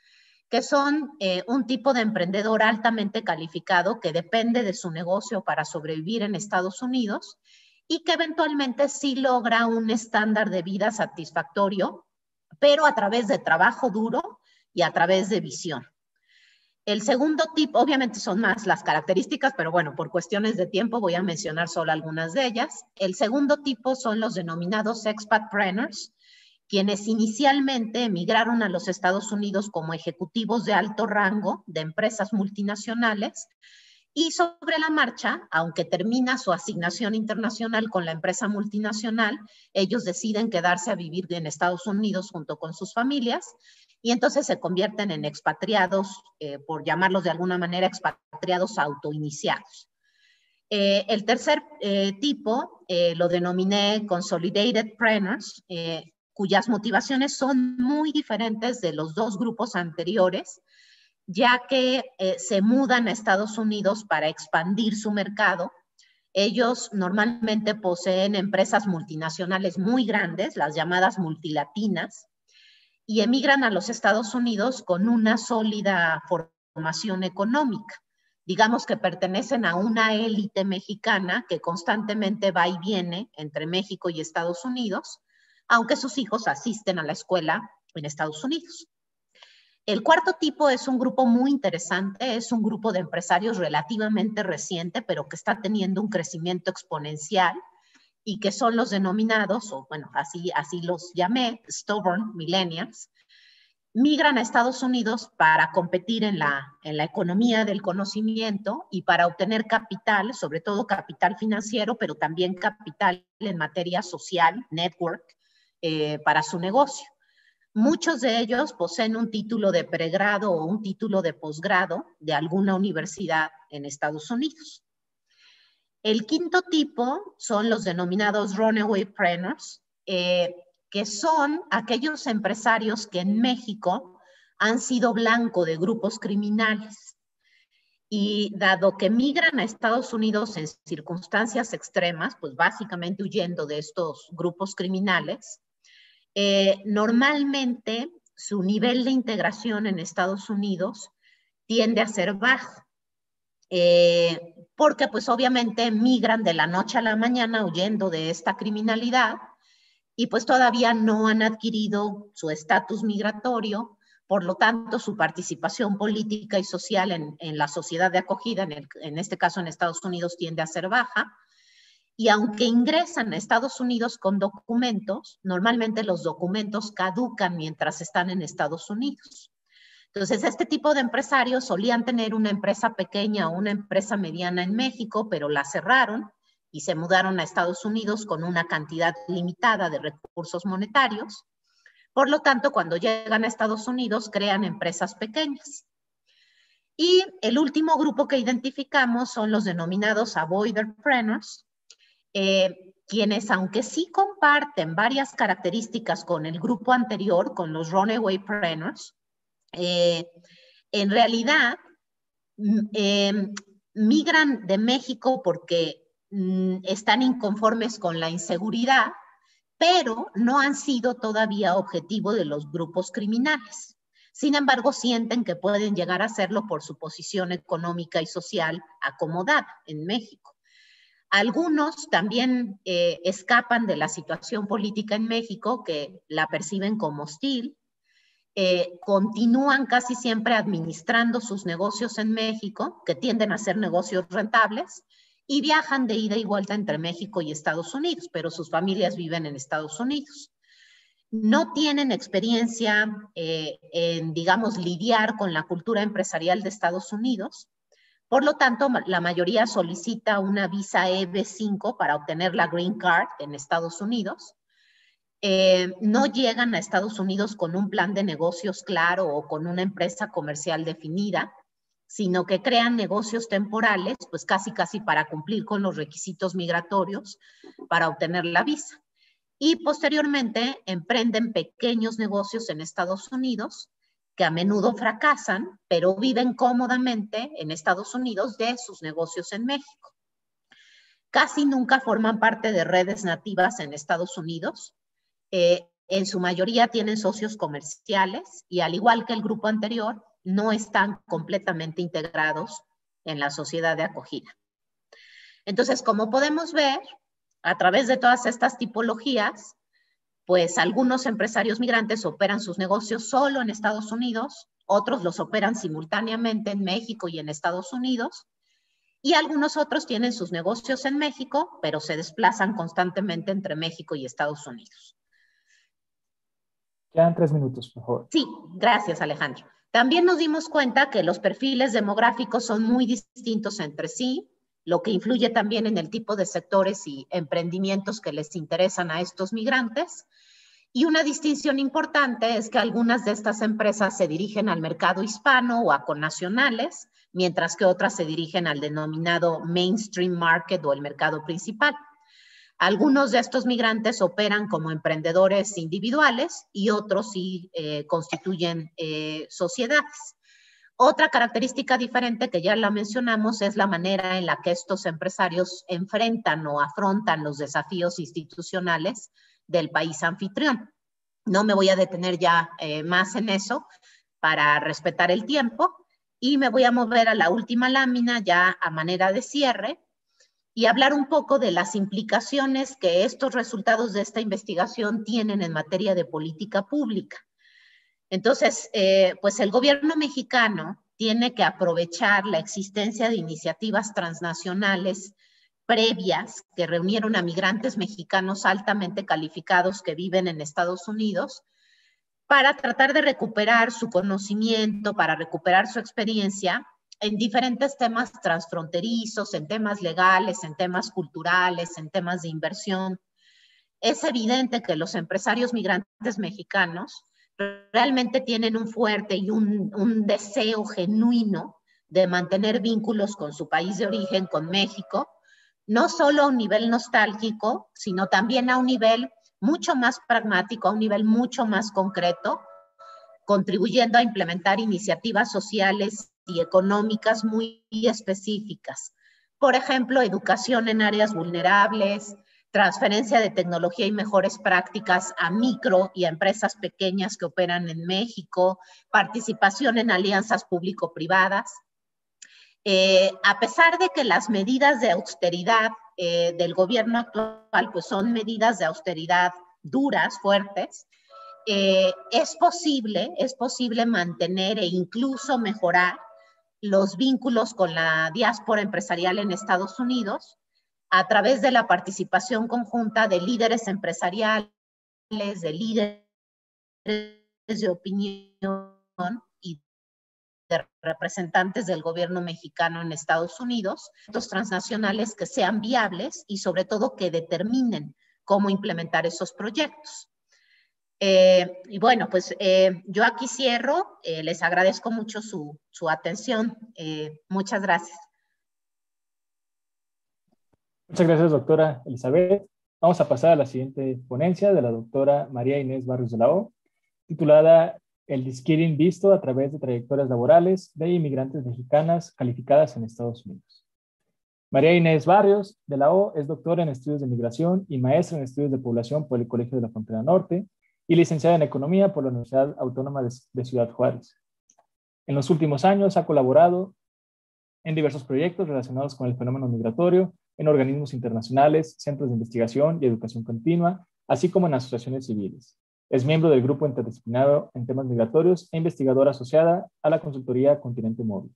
que son eh, un tipo de emprendedor altamente calificado que depende de su negocio para sobrevivir en Estados Unidos y que eventualmente sí logra un estándar de vida satisfactorio, pero a través de trabajo duro y a través de visión. El segundo tipo, obviamente son más las características, pero bueno, por cuestiones de tiempo voy a mencionar solo algunas de ellas. El segundo tipo son los denominados expatpreneurs, quienes inicialmente emigraron a los Estados Unidos como ejecutivos de alto rango de empresas multinacionales y sobre la marcha, aunque termina su asignación internacional con la empresa multinacional, ellos deciden quedarse a vivir en Estados Unidos junto con sus familias y entonces se convierten en expatriados, eh, por llamarlos de alguna manera, expatriados autoiniciados. Eh, el tercer eh, tipo lo denominé Consolidated Preneurs, cuyas motivaciones son muy diferentes de los dos grupos anteriores, ya que eh, se mudan a Estados Unidos para expandir su mercado. Ellos normalmente poseen empresas multinacionales muy grandes, las llamadas multilatinas, y emigran a los Estados Unidos con una sólida formación económica. Digamos que pertenecen a una élite mexicana que constantemente va y viene entre México y Estados Unidos aunque sus hijos asisten a la escuela en Estados Unidos. El cuarto tipo es un grupo muy interesante, es un grupo de empresarios relativamente reciente, pero que está teniendo un crecimiento exponencial y que son los denominados, o bueno, así, así los llamé, stubborn millennials, migran a Estados Unidos para competir en la, en la economía del conocimiento y para obtener capital, sobre todo capital financiero, pero también capital en materia social, network, eh, para su negocio. Muchos de ellos poseen un título de pregrado o un título de posgrado de alguna universidad en Estados Unidos. El quinto tipo son los denominados runaway preneurs, eh, que son aquellos empresarios que en México han sido blanco de grupos criminales. Y dado que migran a Estados Unidos en circunstancias extremas, pues básicamente huyendo de estos grupos criminales, eh, normalmente su nivel de integración en Estados Unidos tiende a ser bajo, eh, porque pues obviamente migran de la noche a la mañana huyendo de esta criminalidad y pues todavía no han adquirido su estatus migratorio, por lo tanto su participación política y social en, la sociedad de acogida, en este caso en Estados Unidos, tiende a ser baja y aunque ingresan a Estados Unidos con documentos, normalmente los documentos caducan mientras están en Estados Unidos. Entonces, este tipo de empresarios solían tener una empresa pequeña o una empresa mediana en México, pero la cerraron y se mudaron a Estados Unidos con una cantidad limitada de recursos monetarios. Por lo tanto, cuando llegan a Estados Unidos, crean empresas pequeñas. Y el último grupo que identificamos son los denominados avoiderpreneurs, eh, quienes, aunque sí comparten varias características con el grupo anterior, con los runaway preneurs, eh, en realidad mm, em, migran de México porque mm, están inconformes con la inseguridad, pero no han sido todavía objetivo de los grupos criminales. Sin embargo, sienten que pueden llegar a hacerlo por su posición económica y social acomodada en México. Algunos también eh, escapan de la situación política en México, que la perciben como hostil. Eh, continúan casi siempre administrando sus negocios en México, que tienden a ser negocios rentables, y viajan de ida y vuelta entre México y Estados Unidos, pero sus familias viven en Estados Unidos. No tienen experiencia eh, en, digamos, lidiar con la cultura empresarial de Estados Unidos. Por lo tanto, la mayoría solicita una visa EB5 para obtener la Green Card en Estados Unidos. Eh, no llegan a Estados Unidos con un plan de negocios claro o con una empresa comercial definida, sino que crean negocios temporales, pues casi casi para cumplir con los requisitos migratorios para obtener la visa. Y posteriormente emprenden pequeños negocios en Estados Unidos que a menudo fracasan, pero viven cómodamente en Estados Unidos de sus negocios en México. Casi nunca forman parte de redes nativas en Estados Unidos, eh, en su mayoría tienen socios comerciales y al igual que el grupo anterior, no están completamente integrados en la sociedad de acogida. Entonces, como podemos ver, a través de todas estas tipologías, pues algunos empresarios migrantes operan sus negocios solo en Estados Unidos, otros los operan simultáneamente en México y en Estados Unidos, y algunos otros tienen sus negocios en México, pero se desplazan constantemente entre México y Estados Unidos. Quedan tres minutos, por favor. Sí, gracias Alejandro. También nos dimos cuenta que los perfiles demográficos son muy distintos entre sí, lo que influye también en el tipo de sectores y emprendimientos que les interesan a estos migrantes. Y una distinción importante es que algunas de estas empresas se dirigen al mercado hispano o a connacionales, mientras que otras se dirigen al denominado mainstream market o el mercado principal. Algunos de estos migrantes operan como emprendedores individuales y otros sí eh, constituyen eh, sociedades. Otra característica diferente que ya la mencionamos es la manera en la que estos empresarios enfrentan o afrontan los desafíos institucionales del país anfitrión. No me voy a detener ya eh, más en eso para respetar el tiempo y me voy a mover a la última lámina ya a manera de cierre y hablar un poco de las implicaciones que estos resultados de esta investigación tienen en materia de política pública. Entonces, eh, pues el gobierno mexicano tiene que aprovechar la existencia de iniciativas transnacionales previas que reunieron a migrantes mexicanos altamente calificados que viven en Estados Unidos para tratar de recuperar su conocimiento, para recuperar su experiencia en diferentes temas transfronterizos, en temas legales, en temas culturales, en temas de inversión. Es evidente que los empresarios migrantes mexicanos realmente tienen un fuerte y un, deseo genuino de mantener vínculos con su país de origen, con México, no solo a un nivel nostálgico, sino también a un nivel mucho más pragmático, a un nivel mucho más concreto, contribuyendo a implementar iniciativas sociales y económicas muy específicas. Por ejemplo, educación en áreas vulnerables, transferencia de tecnología y mejores prácticas a micro y a empresas pequeñas que operan en México, participación en alianzas público-privadas. Eh, a pesar de que las medidas de austeridad eh, del gobierno actual pues son medidas de austeridad duras, fuertes, eh, es posible, es posible mantener e incluso mejorar los vínculos con la diáspora empresarial en Estados Unidos a través de la participación conjunta de líderes empresariales, de líderes de opinión y de representantes del gobierno mexicano en Estados Unidos, los transnacionales que sean viables y sobre todo que determinen cómo implementar esos proyectos. Eh, y bueno, pues eh, yo aquí cierro. Eh, les agradezco mucho su, su atención. muchas gracias. Muchas gracias, doctora Elizabeth. Vamos a pasar a la siguiente ponencia de la doctora María Inés Barrios de la O, titulada El Disquilling visto a través de trayectorias laborales de inmigrantes mexicanas calificadas en Estados Unidos. María Inés Barrios de la O es doctora en estudios de migración y maestra en estudios de población por el Colegio de la Frontera Norte y licenciada en Economía por la Universidad Autónoma de, Ciudad Juárez. En los últimos años ha colaborado en diversos proyectos relacionados con el fenómeno migratorio, en organismos internacionales, centros de investigación y educación continua, así como en asociaciones civiles. Es miembro del grupo interdisciplinario en temas migratorios e investigadora asociada a la consultoría Continente Móvil.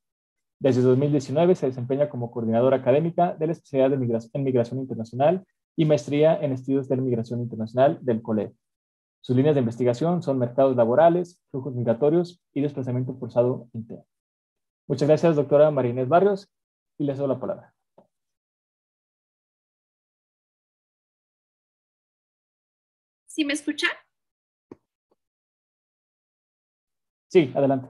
Desde 2019 se desempeña como coordinadora académica de la especialidad de migración, en Migración Internacional y maestría en estudios de la migración internacional del COLED. Sus líneas de investigación son mercados laborales, flujos migratorios y desplazamiento forzado interno. Muchas gracias, doctora Marinés Barrios, y les doy la palabra. ¿Sí me escucha? Sí, adelante.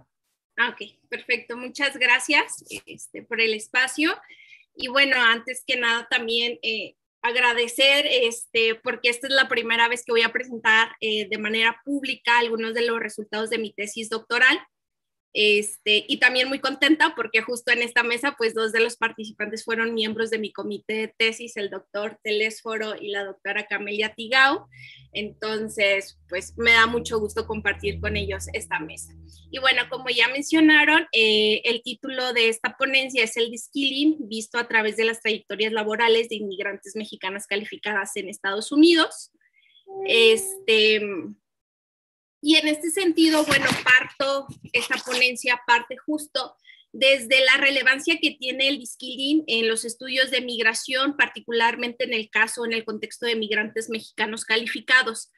Ah, ok, perfecto. Muchas gracias este, por el espacio. Y bueno, antes que nada también eh, agradecer, este, porque esta es la primera vez que voy a presentar eh, de manera pública algunos de los resultados de mi tesis doctoral. Este, y también muy contenta porque justo en esta mesa, pues dos de los participantes fueron miembros de mi comité de tesis, el doctor Telésforo y la doctora Camelia Tigao. Entonces, pues me da mucho gusto compartir con ellos esta mesa. Y bueno, como ya mencionaron, eh, el título de esta ponencia es el de skilling, visto a través de las trayectorias laborales de inmigrantes mexicanas calificadas en Estados Unidos. Este, y en este sentido, bueno, parto, esta ponencia parte justo desde la relevancia que tiene el skilling en los estudios de migración, particularmente en el caso, en el contexto de migrantes mexicanos calificados.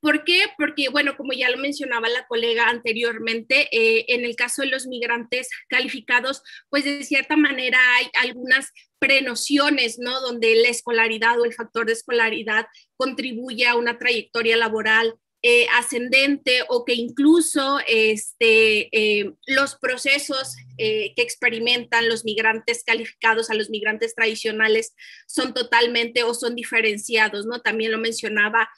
¿Por qué? Porque, bueno, como ya lo mencionaba la colega anteriormente, eh, en el caso de los migrantes calificados, pues de cierta manera hay algunas prenociones, ¿no? Donde la escolaridad o el factor de escolaridad contribuye a una trayectoria laboral eh, ascendente o que incluso este, eh, los procesos eh, que experimentan los migrantes calificados a los migrantes tradicionales son totalmente o son diferenciados, ¿no? También lo mencionaba.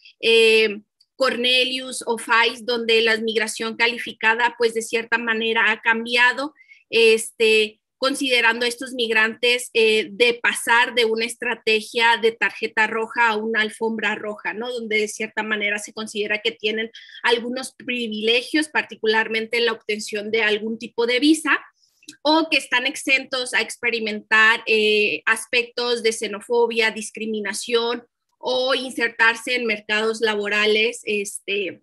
Cornelius o FAIS, donde la migración calificada, pues de cierta manera ha cambiado, este, considerando a estos migrantes eh, de pasar de una estrategia de tarjeta roja a una alfombra roja, ¿no? Donde de cierta manera se considera que tienen algunos privilegios, particularmente la obtención de algún tipo de visa, o que están exentos a experimentar eh, aspectos de xenofobia, discriminación o insertarse en mercados laborales, este,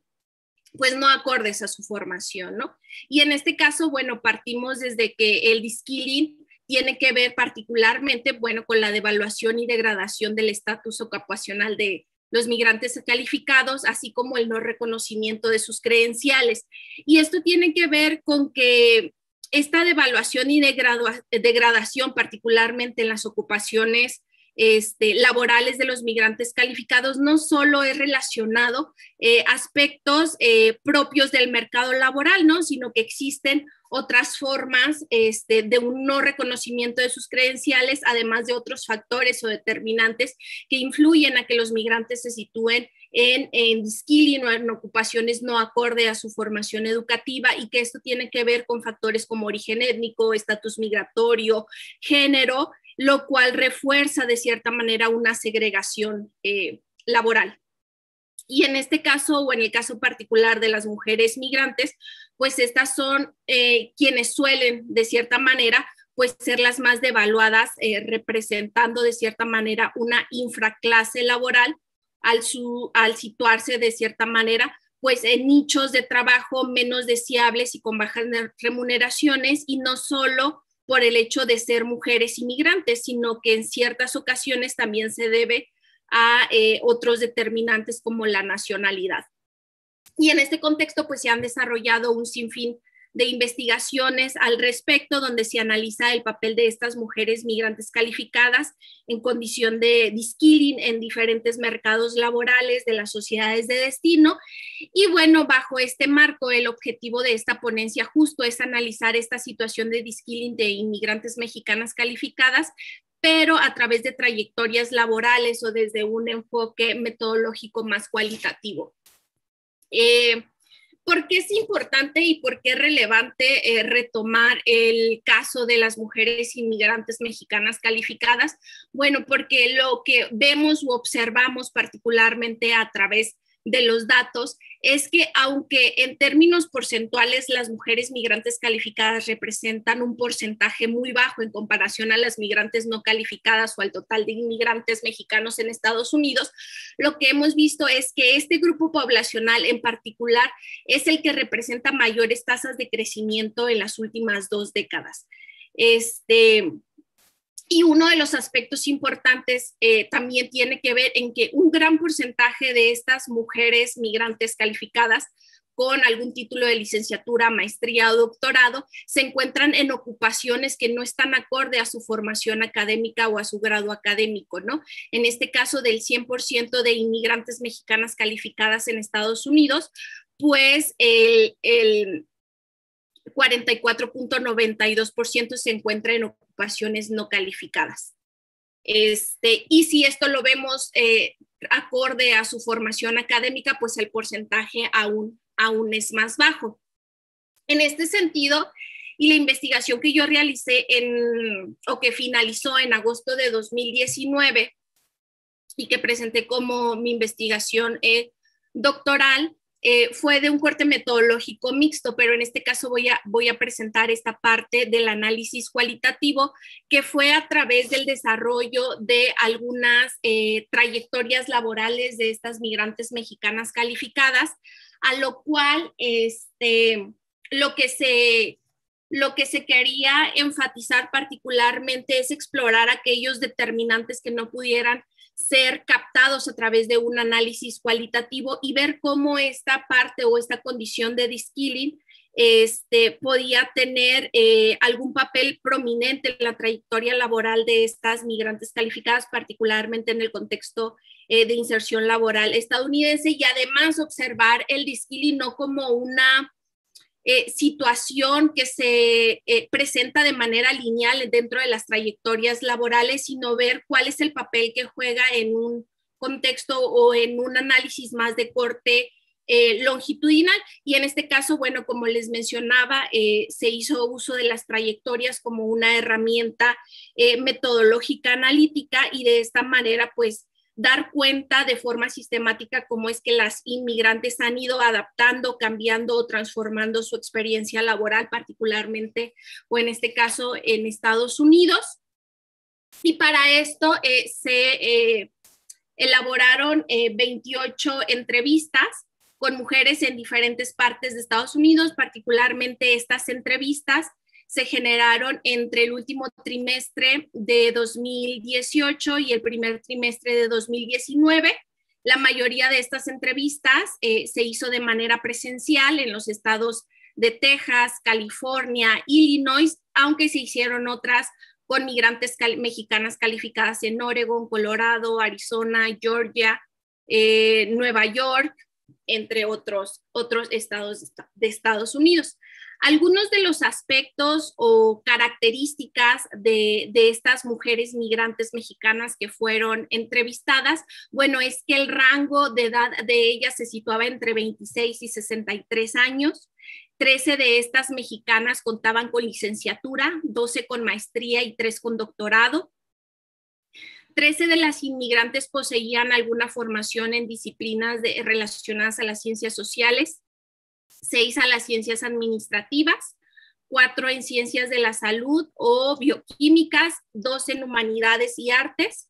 pues no acordes a su formación, ¿no? Y en este caso, bueno, partimos desde que el skilling tiene que ver particularmente, bueno, con la devaluación y degradación del estatus ocupacional de los migrantes calificados, así como el no reconocimiento de sus credenciales. Y esto tiene que ver con que esta devaluación y degradación, particularmente en las ocupaciones este, laborales de los migrantes calificados no solo es relacionado eh, aspectos eh, propios del mercado laboral, ¿no? sino que existen otras formas este, de un no reconocimiento de sus credenciales, además de otros factores o determinantes que influyen a que los migrantes se sitúen en, en skilling o en ocupaciones no acorde a su formación educativa y que esto tiene que ver con factores como origen étnico, estatus migratorio, género, lo cual refuerza de cierta manera una segregación eh, laboral. Y en este caso, o en el caso particular de las mujeres migrantes, pues estas son eh, quienes suelen, de cierta manera, pues ser las más devaluadas, eh, representando de cierta manera una infraclase laboral al, al situarse de cierta manera pues en nichos de trabajo menos deseables y con bajas remuneraciones y no solo por el hecho de ser mujeres inmigrantes, sino que en ciertas ocasiones también se debe a eh, otros determinantes como la nacionalidad. Y en este contexto, pues se han desarrollado un sinfín de investigaciones al respecto, donde se analiza el papel de estas mujeres migrantes calificadas en condición de skilling en diferentes mercados laborales de las sociedades de destino. Y bueno, bajo este marco, el objetivo de esta ponencia justo es analizar esta situación de skilling de inmigrantes mexicanas calificadas, pero a través de trayectorias laborales o desde un enfoque metodológico más cualitativo. Eh, ¿Por qué es importante y por qué es relevante eh, retomar el caso de las mujeres inmigrantes mexicanas calificadas? Bueno, porque lo que vemos u observamos particularmente a través de los datos es que aunque en términos porcentuales las mujeres migrantes calificadas representan un porcentaje muy bajo en comparación a las migrantes no calificadas o al total de inmigrantes mexicanos en Estados Unidos, lo que hemos visto es que este grupo poblacional en particular es el que representa mayores tasas de crecimiento en las últimas dos décadas. Este, y uno de los aspectos importantes eh, también tiene que ver en que un gran porcentaje de estas mujeres migrantes calificadas con algún título de licenciatura, maestría o doctorado, se encuentran en ocupaciones que no están acorde a su formación académica o a su grado académico, ¿no? En este caso, del 100% de inmigrantes mexicanas calificadas en Estados Unidos, pues el, el 44.92% se encuentra en ocupaciones no calificadas. Este, y si esto lo vemos eh, acorde a su formación académica, pues el porcentaje aún aún es más bajo. En este sentido, y la investigación que yo realicé en, o que finalizó en agosto de 2019 y que presenté como mi investigación eh, doctoral, eh, fue de un corte metodológico mixto, pero en este caso voy a, presentar esta parte del análisis cualitativo que fue a través del desarrollo de algunas eh, trayectorias laborales de estas migrantes mexicanas calificadas a lo cual este, lo, que se, lo que se quería enfatizar particularmente es explorar aquellos determinantes que no pudieran ser captados a través de un análisis cualitativo y ver cómo esta parte o esta condición de deskilling este, podía tener eh, algún papel prominente en la trayectoria laboral de estas migrantes calificadas, particularmente en el contexto eh, de inserción laboral estadounidense y además observar el diskilling no como una eh, situación que se eh, presenta de manera lineal dentro de las trayectorias laborales, sino ver cuál es el papel que juega en un contexto o en un análisis más de corte longitudinal. Y en este caso, bueno, como les mencionaba, se hizo uso de las trayectorias como una herramienta metodológica analítica y de esta manera, pues, dar cuenta de forma sistemática cómo es que las inmigrantes han ido adaptando, cambiando o transformando su experiencia laboral, particularmente o en este caso en Estados Unidos. Y para esto eh, se eh, elaboraron 28 eh, entrevistas con mujeres en diferentes partes de Estados Unidos, particularmente estas entrevistas se generaron entre el último trimestre de 2018 y el primer trimestre de 2019. La mayoría de estas entrevistas eh, se hizo de manera presencial en los estados de Texas, California, Illinois, aunque se hicieron otras con migrantes mexicanas calificadas en Oregon, Colorado, Arizona, Georgia, eh, Nueva York, entre otros, otros estados de Estados Unidos. Algunos de los aspectos o características de, estas mujeres migrantes mexicanas que fueron entrevistadas, bueno, es que el rango de edad de ellas se situaba entre 26 y 63 años. 13 de estas mexicanas contaban con licenciatura, 12 con maestría y 3 con doctorado. 13 de las inmigrantes poseían alguna formación en disciplinas relacionadas a las ciencias sociales, seis a las ciencias administrativas, cuatro en ciencias de la salud o bioquímicas, dos en humanidades y artes,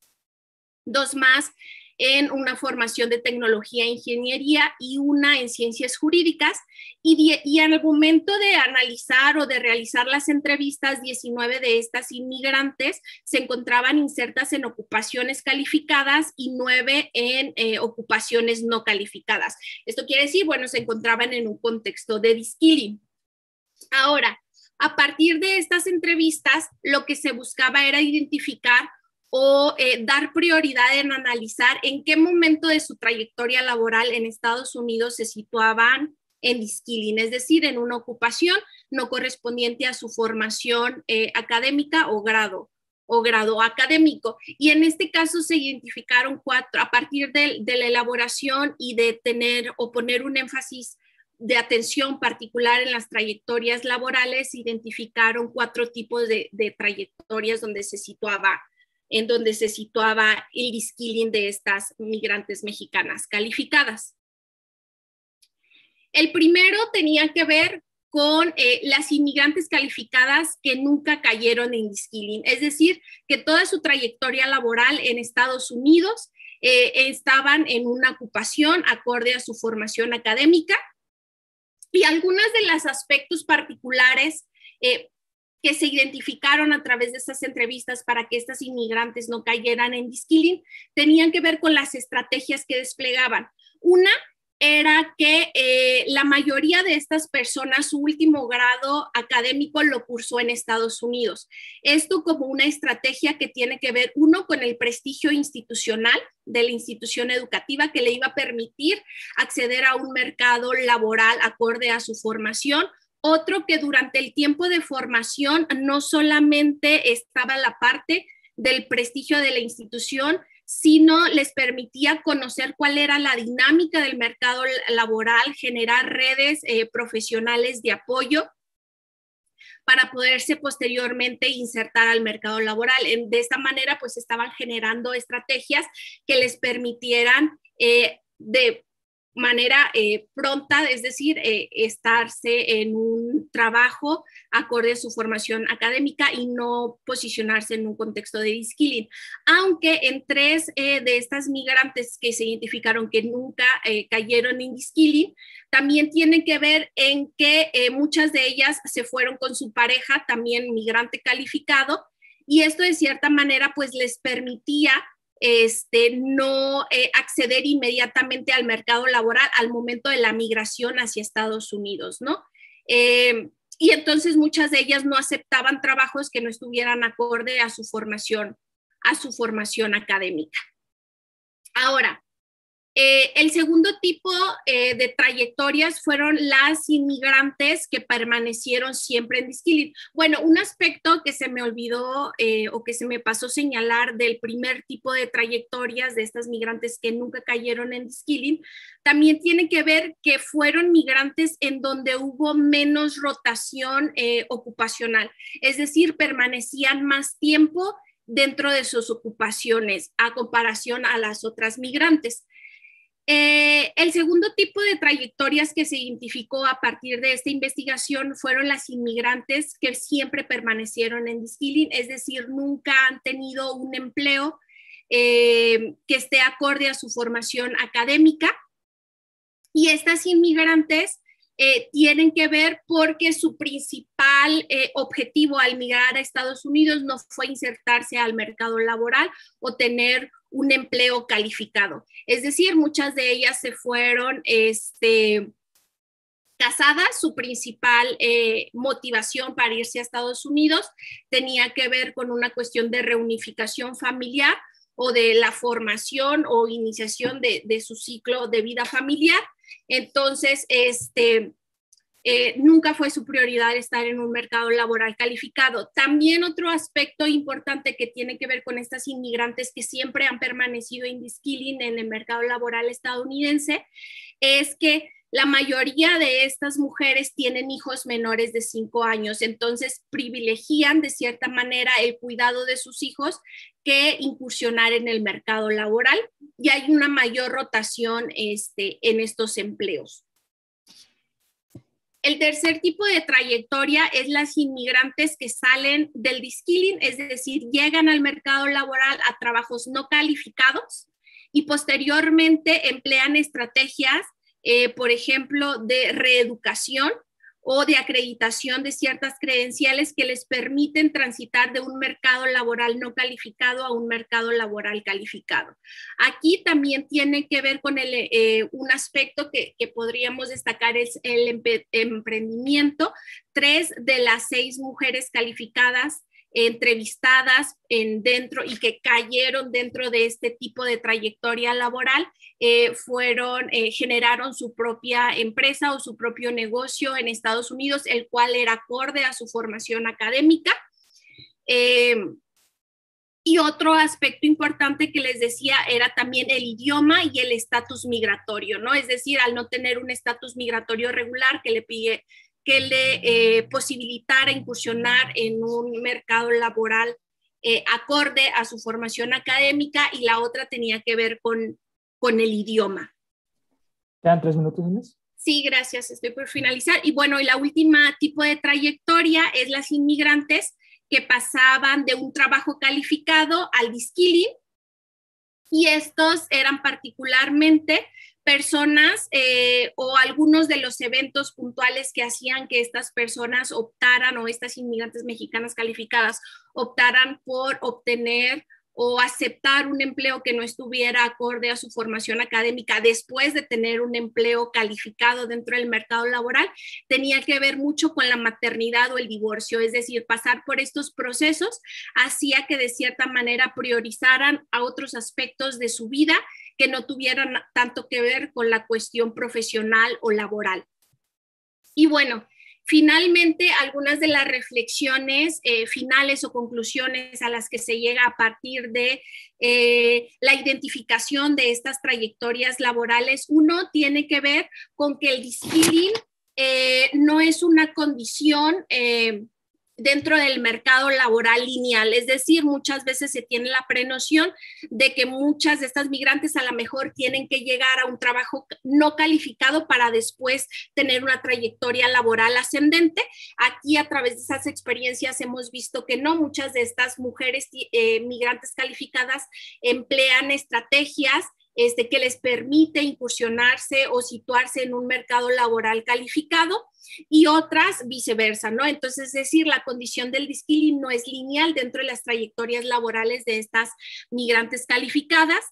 dos más en una formación de tecnología e ingeniería y una en ciencias jurídicas. Y, y en el momento de analizar o de realizar las entrevistas, 19 de estas inmigrantes se encontraban insertas en ocupaciones calificadas y 9 en eh, ocupaciones no calificadas. Esto quiere decir, bueno, se encontraban en un contexto de skilling. Ahora, a partir de estas entrevistas, lo que se buscaba era identificar o eh, dar prioridad en analizar en qué momento de su trayectoria laboral en Estados Unidos se situaban en skilling, es decir, en una ocupación no correspondiente a su formación eh, académica o grado o grado académico. Y en este caso se identificaron cuatro, a partir de, la elaboración y de tener o poner un énfasis de atención particular en las trayectorias laborales, se identificaron cuatro tipos de, de trayectorias donde se situaba en donde se situaba el skilling de estas migrantes mexicanas calificadas. El primero tenía que ver con eh, las inmigrantes calificadas que nunca cayeron en skilling, es decir, que toda su trayectoria laboral en Estados Unidos eh, estaban en una ocupación acorde a su formación académica y algunos de los aspectos particulares eh, que se identificaron a través de estas entrevistas para que estas inmigrantes no cayeran en diskilling tenían que ver con las estrategias que desplegaban. Una era que eh, la mayoría de estas personas su último grado académico lo cursó en Estados Unidos. Esto como una estrategia que tiene que ver, uno, con el prestigio institucional de la institución educativa que le iba a permitir acceder a un mercado laboral acorde a su formación. Otro, que durante el tiempo de formación no solamente estaba la parte del prestigio de la institución, sino les permitía conocer cuál era la dinámica del mercado laboral, generar redes eh, profesionales de apoyo para poderse posteriormente insertar al mercado laboral. De esta manera, pues estaban generando estrategias que les permitieran eh, de manera eh, pronta, es decir, eh, estarse en un trabajo acorde a su formación académica y no posicionarse en un contexto de skilling. Aunque en tres eh, de estas migrantes que se identificaron que nunca cayeron en skilling, también tienen que ver en que muchas de ellas se fueron con su pareja, también migrante calificado, y esto de cierta manera pues les permitía este, no eh, acceder inmediatamente al mercado laboral al momento de la migración hacia Estados Unidos, ¿no? Eh, y entonces muchas de ellas no aceptaban trabajos que no estuvieran acorde a su formación, a su formación académica. Ahora, eh, el segundo tipo eh, de trayectorias fueron las inmigrantes que permanecieron siempre en Disquilin. Bueno, un aspecto que se me olvidó eh, o que se me pasó señalar del primer tipo de trayectorias de estas migrantes que nunca cayeron en Disquilin, también tiene que ver que fueron migrantes en donde hubo menos rotación ocupacional, es decir, permanecían más tiempo dentro de sus ocupaciones a comparación a las otras migrantes. Eh, el segundo tipo de trayectorias que se identificó a partir de esta investigación fueron las inmigrantes que siempre permanecieron en skilling, es decir, nunca han tenido un empleo eh, que esté acorde a su formación académica. Y estas inmigrantes eh, tienen que ver porque su principal objetivo al migrar a Estados Unidos no fue insertarse al mercado laboral o tener un empleo calificado. Es decir, muchas de ellas se fueron este, casadas, su principal eh, motivación para irse a Estados Unidos tenía que ver con una cuestión de reunificación familiar o de la formación o iniciación de, de su ciclo de vida familiar. Entonces, este, eh, nunca fue su prioridad estar en un mercado laboral calificado. También otro aspecto importante que tiene que ver con estas inmigrantes que siempre han permanecido en skilling en el mercado laboral estadounidense es que la mayoría de estas mujeres tienen hijos menores de cinco años, entonces privilegian de cierta manera el cuidado de sus hijos que incursionar en el mercado laboral y hay una mayor rotación este, en estos empleos. El tercer tipo de trayectoria es las inmigrantes que salen del diskilling, es decir, llegan al mercado laboral a trabajos no calificados y posteriormente emplean estrategias, eh, por ejemplo, de reeducación o de acreditación de ciertas credenciales que les permiten transitar de un mercado laboral no calificado a un mercado laboral calificado. Aquí también tiene que ver con el, eh, un aspecto que, que, podríamos destacar es el emprendimiento. Tres de las seis mujeres calificadas entrevistadas en dentro y que cayeron dentro de este tipo de trayectoria laboral eh, fueron, eh, generaron su propia empresa o su propio negocio en Estados Unidos, el cual era acorde a su formación académica. Eh, y otro aspecto importante que les decía era también el idioma y el estatus migratorio, ¿no? Es decir, al no tener un estatus migratorio regular que le pide, que le posibilitara incursionar en un mercado laboral acorde a su formación académica y la otra tenía que ver con con el idioma. ¿Quedan tres minutos, Inés? Sí, gracias. Estoy por finalizar. Y bueno, y la última tipo de trayectoria es las inmigrantes que pasaban de un trabajo calificado al diskilling. Y estos eran particularmente personas eh, o algunos de los eventos puntuales que hacían que estas personas optaran o estas inmigrantes mexicanas calificadas optaran por obtener o aceptar un empleo que no estuviera acorde a su formación académica después de tener un empleo calificado dentro del mercado laboral, tenía que ver mucho con la maternidad o el divorcio, es decir, pasar por estos procesos hacía que de cierta manera priorizaran a otros aspectos de su vida que no tuvieran tanto que ver con la cuestión profesional o laboral. Y bueno, Finalmente, algunas de las reflexiones eh, finales o conclusiones a las que se llega a partir de eh, la identificación de estas trayectorias laborales, uno tiene que ver con que el skilling eh, no es una condición dentro del mercado laboral lineal. Es decir, muchas veces se tiene la prenoción de que muchas de estas migrantes a lo mejor tienen que llegar a un trabajo no calificado para después tener una trayectoria laboral ascendente. Aquí a través de esas experiencias hemos visto que no muchas de estas mujeres eh, migrantes calificadas emplean estrategias este, que les permite incursionarse o situarse en un mercado laboral calificado y otras viceversa, ¿no? Entonces, es decir, la condición del skilling no es lineal dentro de las trayectorias laborales de estas migrantes calificadas.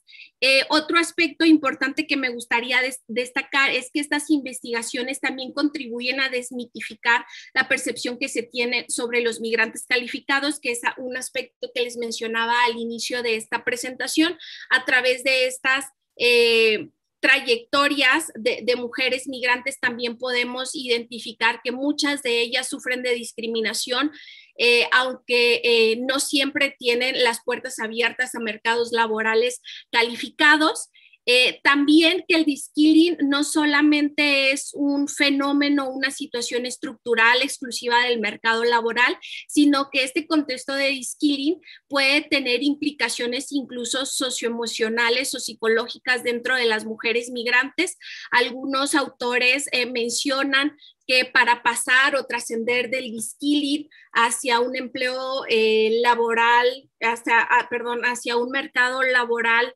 Eh, otro aspecto importante que me gustaría destacar es que estas investigaciones también contribuyen a desmitificar la percepción que se tiene sobre los migrantes calificados, que es un aspecto que les mencionaba al inicio de esta presentación, a través de estas... Eh, trayectorias de, mujeres migrantes también podemos identificar que muchas de ellas sufren de discriminación, eh, aunque eh, no siempre tienen las puertas abiertas a mercados laborales calificados. Eh, también que el diskilling no solamente es un fenómeno, una situación estructural exclusiva del mercado laboral, sino que este contexto de diskilling puede tener implicaciones incluso socioemocionales o psicológicas dentro de las mujeres migrantes. Algunos autores eh, mencionan que para pasar o trascender del diskilling hacia un empleo eh, laboral, hacia, ah, perdón, hacia un mercado laboral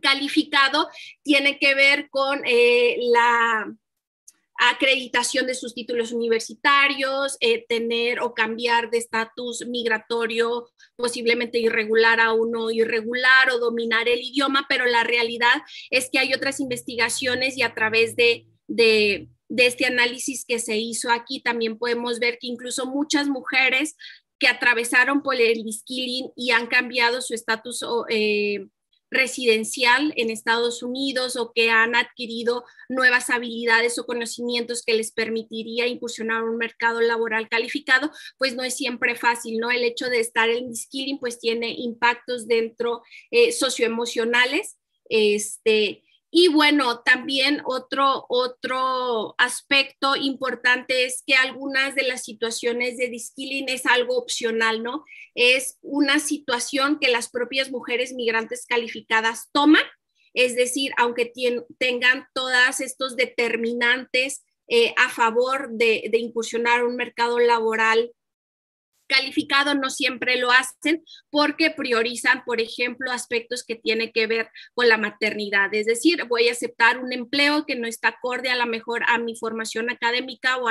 calificado tiene que ver con eh, la acreditación de sus títulos universitarios, eh, tener o cambiar de estatus migratorio posiblemente irregular a uno irregular o dominar el idioma, pero la realidad es que hay otras investigaciones y a través de, de, este análisis que se hizo aquí también podemos ver que incluso muchas mujeres que atravesaron por el skilling y han cambiado su estatus eh, residencial en Estados Unidos o que han adquirido nuevas habilidades o conocimientos que les permitiría incursionar un mercado laboral calificado, pues no es siempre fácil, ¿no? El hecho de estar en skilling pues tiene impactos dentro eh, socioemocionales, este, y bueno, también otro, otro aspecto importante es que algunas de las situaciones de diskilling es algo opcional, ¿no? Es una situación que las propias mujeres migrantes calificadas toman, es decir, aunque tengan todas estos determinantes eh, a favor de, de incursionar un mercado laboral calificado no siempre lo hacen porque priorizan, por ejemplo, aspectos que tienen que ver con la maternidad. Es decir, voy a aceptar un empleo que no está acorde a la mejor a mi formación académica o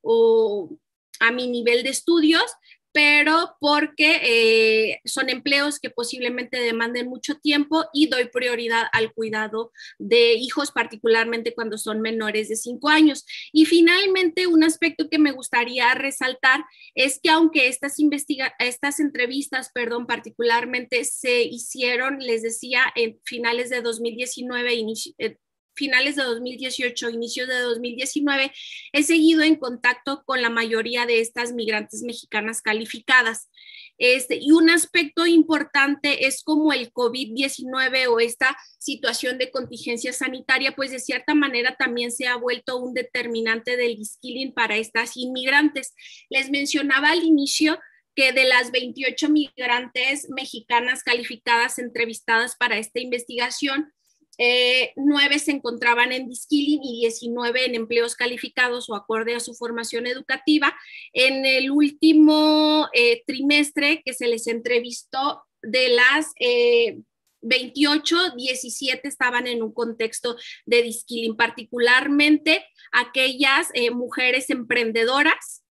o a mi nivel de estudios, pero porque eh, son empleos que posiblemente demanden mucho tiempo y doy prioridad al cuidado de hijos, particularmente cuando son menores de cinco años. Y finalmente, un aspecto que me gustaría resaltar es que aunque estas, investiga estas entrevistas, perdón, particularmente se hicieron, les decía, en finales de 2019, inicio, eh, finales de 2018, inicios de 2019, he seguido en contacto con la mayoría de estas migrantes mexicanas calificadas. Este, y un aspecto importante es como el COVID-19 o esta situación de contingencia sanitaria, pues de cierta manera también se ha vuelto un determinante del skilling para estas inmigrantes. Les mencionaba al inicio que de las 28 migrantes mexicanas calificadas entrevistadas para esta investigación, eh, nueve se encontraban en diskilling y 19 en empleos calificados o acorde a su formación educativa. En el último eh, trimestre que se les entrevistó de las, eh, 28, 17 estaban en un contexto de diskilling, particularmente aquellas eh, mujeres emprendedoras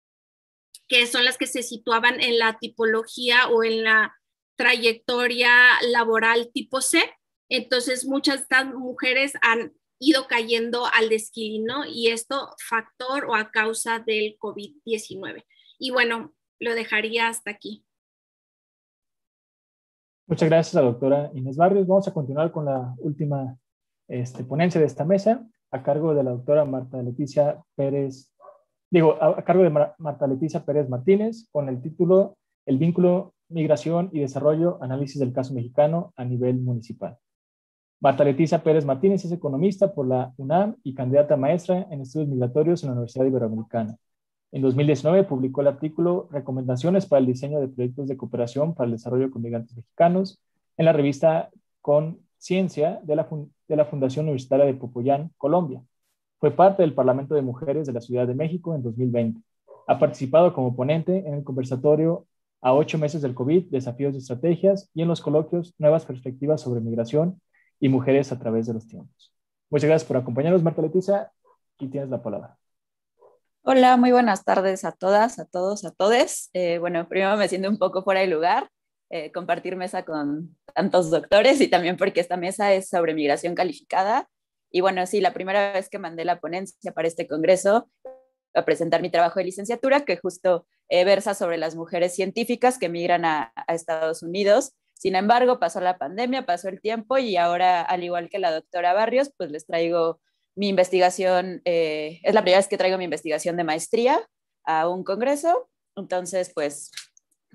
que son las que se situaban en la tipología o en la trayectoria laboral tipo C. Entonces, muchas estas mujeres han ido cayendo al desquilín, ¿no? Y esto factor o a causa del COVID-19. Y bueno, lo dejaría hasta aquí. Muchas gracias a la doctora Inés Barrios. Vamos a continuar con la última este, ponencia de esta mesa, a cargo de la doctora Marta Leticia Pérez, digo, a, cargo de Marta Leticia Pérez Martínez, con el título El vínculo, migración y desarrollo, análisis del caso mexicano a nivel municipal. Marta Leticia Pérez Martínez es economista por la UNAM y candidata maestra en estudios migratorios en la Universidad Iberoamericana. En 2019 publicó el artículo Recomendaciones para el diseño de proyectos de cooperación para el desarrollo con migrantes mexicanos en la revista Conciencia de la, de la Fundación Universitaria de Popoyán, Colombia. Fue parte del Parlamento de Mujeres de la Ciudad de México en 2020. Ha participado como ponente en el conversatorio a ocho meses del COVID, desafíos y estrategias, y en los coloquios Nuevas Perspectivas sobre Migración y mujeres a través de los tiempos. Muchas gracias por acompañarnos, Marta Leticia, y tienes la palabra. Hola, muy buenas tardes a todas, a todos, a todes. Eh, bueno, primero me siento un poco fuera de lugar, eh, compartir mesa con tantos doctores y también porque esta mesa es sobre migración calificada. Y bueno, sí, la primera vez que mandé la ponencia para este congreso a presentar mi trabajo de licenciatura, que justo eh, versa sobre las mujeres científicas que migran a, a Estados Unidos sin embargo, pasó la pandemia, pasó el tiempo y ahora, al igual que la doctora Barrios, pues les traigo mi investigación, eh, es la primera vez que traigo mi investigación de maestría a un congreso. Entonces, pues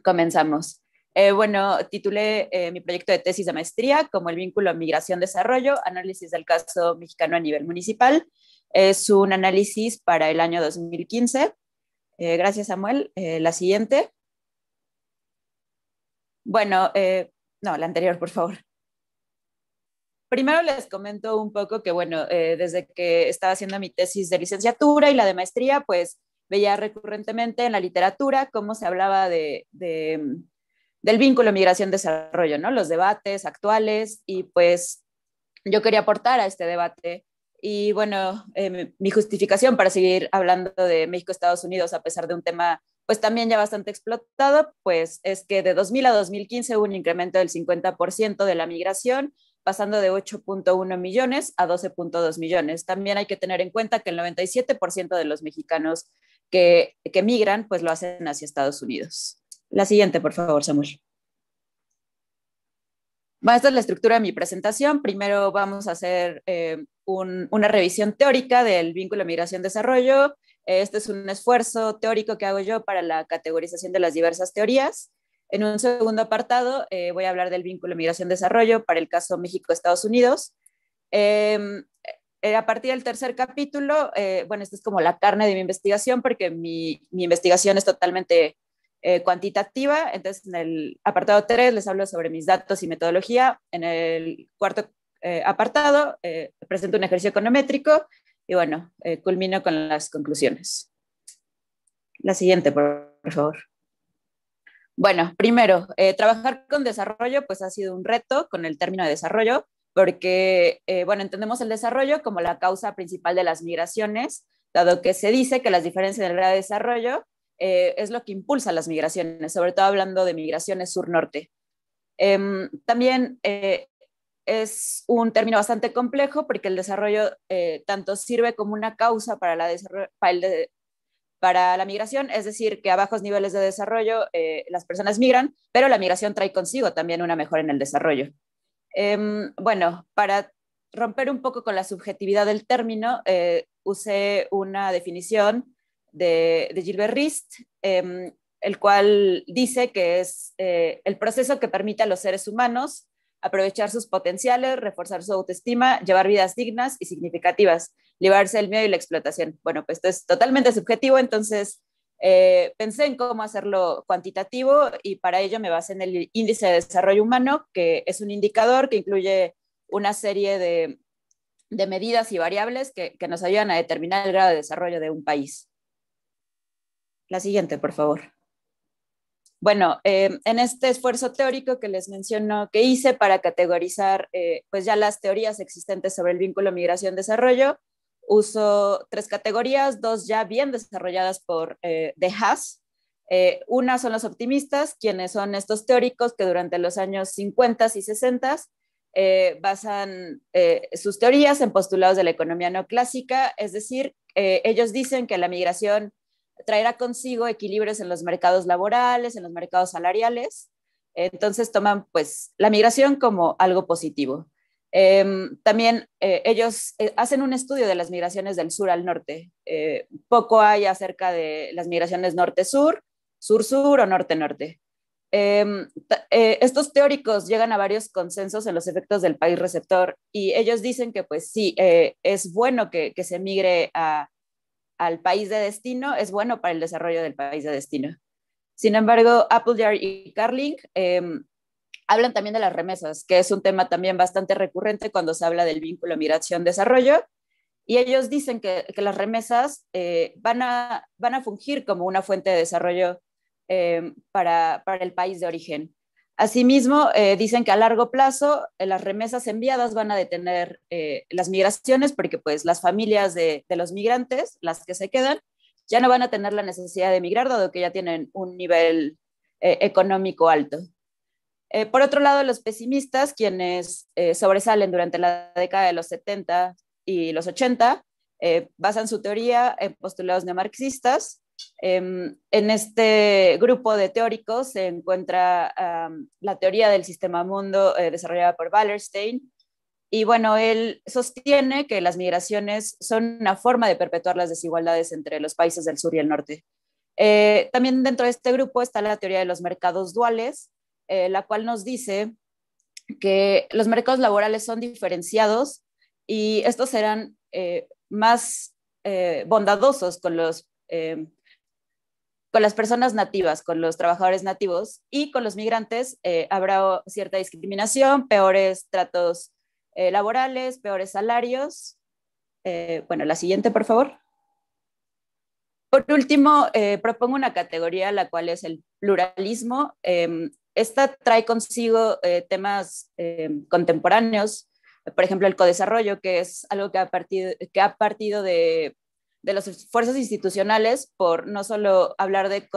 comenzamos. Eh, bueno, titulé eh, mi proyecto de tesis de maestría como el vínculo migración-desarrollo, análisis del caso mexicano a nivel municipal. Es un análisis para el año 2015. gracias, Samuel. la siguiente. Bueno, no, la anterior, por favor. Primero les comento un poco que, bueno, eh, desde que estaba haciendo mi tesis de licenciatura y la de maestría, pues veía recurrentemente en la literatura cómo se hablaba de, del vínculo migración-desarrollo, ¿no? Los debates actuales y pues yo quería aportar a este debate. Y bueno, eh, mi justificación para seguir hablando de México-Estados Unidos a pesar de un tema pues también ya bastante explotado, pues es que de 2000 a 2015 hubo un incremento del 50% de la migración, pasando de 8.1 millones a 12.2 millones. También hay que tener en cuenta que el 97% de los mexicanos que, que migran, pues lo hacen hacia Estados Unidos. La siguiente, por favor, Samuel. Bueno, esta es la estructura de mi presentación. Primero vamos a hacer eh, una revisión teórica del vínculo migración-desarrollo, este es un esfuerzo teórico que hago yo para la categorización de las diversas teorías. En un segundo apartado eh, voy a hablar del vínculo migración-desarrollo para el caso México-Estados Unidos. Em, eh, a partir del tercer capítulo, eh, bueno, esta es como la carne de mi investigación porque mi, mi investigación es totalmente cuantitativa. Entonces, en el apartado 3 les hablo sobre mis datos y metodología. En el cuarto apartado presento un ejercicio econométrico y bueno, eh, culmino con las conclusiones. La siguiente, por, favor. Bueno, primero, eh, trabajar con desarrollo pues ha sido un reto con el término de desarrollo, porque, eh, bueno, entendemos el desarrollo como la causa principal de las migraciones, dado que se dice que las diferencias del grado de desarrollo es lo que impulsa las migraciones, sobre todo hablando de migraciones sur-norte. Em, también es un término bastante complejo porque el desarrollo eh, tanto sirve como una causa para la, para, la migración, es decir, que a bajos niveles de desarrollo eh, las personas migran, pero la migración trae consigo también una mejora en el desarrollo. Em, bueno, para romper un poco con la subjetividad del término, eh, usé una definición de, Gilbert Rist, em, el cual dice que es el proceso que permite a los seres humanos aprovechar sus potenciales, reforzar su autoestima, llevar vidas dignas y significativas, librarse del miedo y la explotación. Bueno, pues esto es totalmente subjetivo, entonces eh, pensé en cómo hacerlo cuantitativo y para ello me basé en el índice de desarrollo humano, que es un indicador que incluye una serie de, medidas y variables que, que nos ayudan a determinar el grado de desarrollo de un país. La siguiente, por favor. Bueno, em, en este esfuerzo teórico que les menciono que hice para categorizar eh, pues ya las teorías existentes sobre el vínculo migración-desarrollo, uso tres categorías, dos ya bien desarrolladas por eh, De Haas. Eh, una son los optimistas, quienes son estos teóricos que durante los años 50 y 60 basan sus teorías en postulados de la economía neoclásica, es decir, ellos dicen que la migración traerá consigo equilibrios en los mercados laborales, en los mercados salariales. Entonces toman pues la migración como algo positivo. Em, también eh, ellos eh, hacen un estudio de las migraciones del sur al norte. Eh, poco hay acerca de las migraciones norte-sur, sur-sur o norte-norte. Em, estos teóricos llegan a varios consensos en los efectos del país receptor y ellos dicen que pues sí, es bueno que, que se migre a, al país de destino es bueno para el desarrollo del país de destino. Sin embargo, Appleyard y Carling em, hablan también de las remesas, que es un tema también bastante recurrente cuando se habla del vínculo migración-desarrollo. Y ellos dicen que, las remesas eh, van, a, van a fungir como una fuente de desarrollo em, para, para el país de origen. Asimismo, eh, dicen que a largo plazo eh, las remesas enviadas van a detener eh, las migraciones porque pues las familias de, los migrantes, las que se quedan, ya no van a tener la necesidad de emigrar dado que ya tienen un nivel económico alto. por otro lado, los pesimistas, quienes sobresalen durante la década de los 70 y los 80, basan su teoría en postulados neomarxistas Em, en este grupo de teóricos se encuentra la teoría del sistema mundo eh, desarrollada por Wallerstein. Y bueno, él sostiene que las migraciones son una forma de perpetuar las desigualdades entre los países del sur y el norte. Eh, también dentro de este grupo está la teoría de los mercados duales, eh, la cual nos dice que los mercados laborales son diferenciados y estos serán más bondadosos con los con las personas nativas, con los trabajadores nativos y con los migrantes eh, habrá cierta discriminación, peores tratos eh, laborales, peores salarios. Eh, bueno, la siguiente, por favor. Por último, propongo una categoría, la cual es el pluralismo. Em, esta trae consigo temas em, contemporáneos, por ejemplo, el codesarrollo, que es algo que ha partido, que ha partido de de las esfuerzos institucionales por no solo hablar de,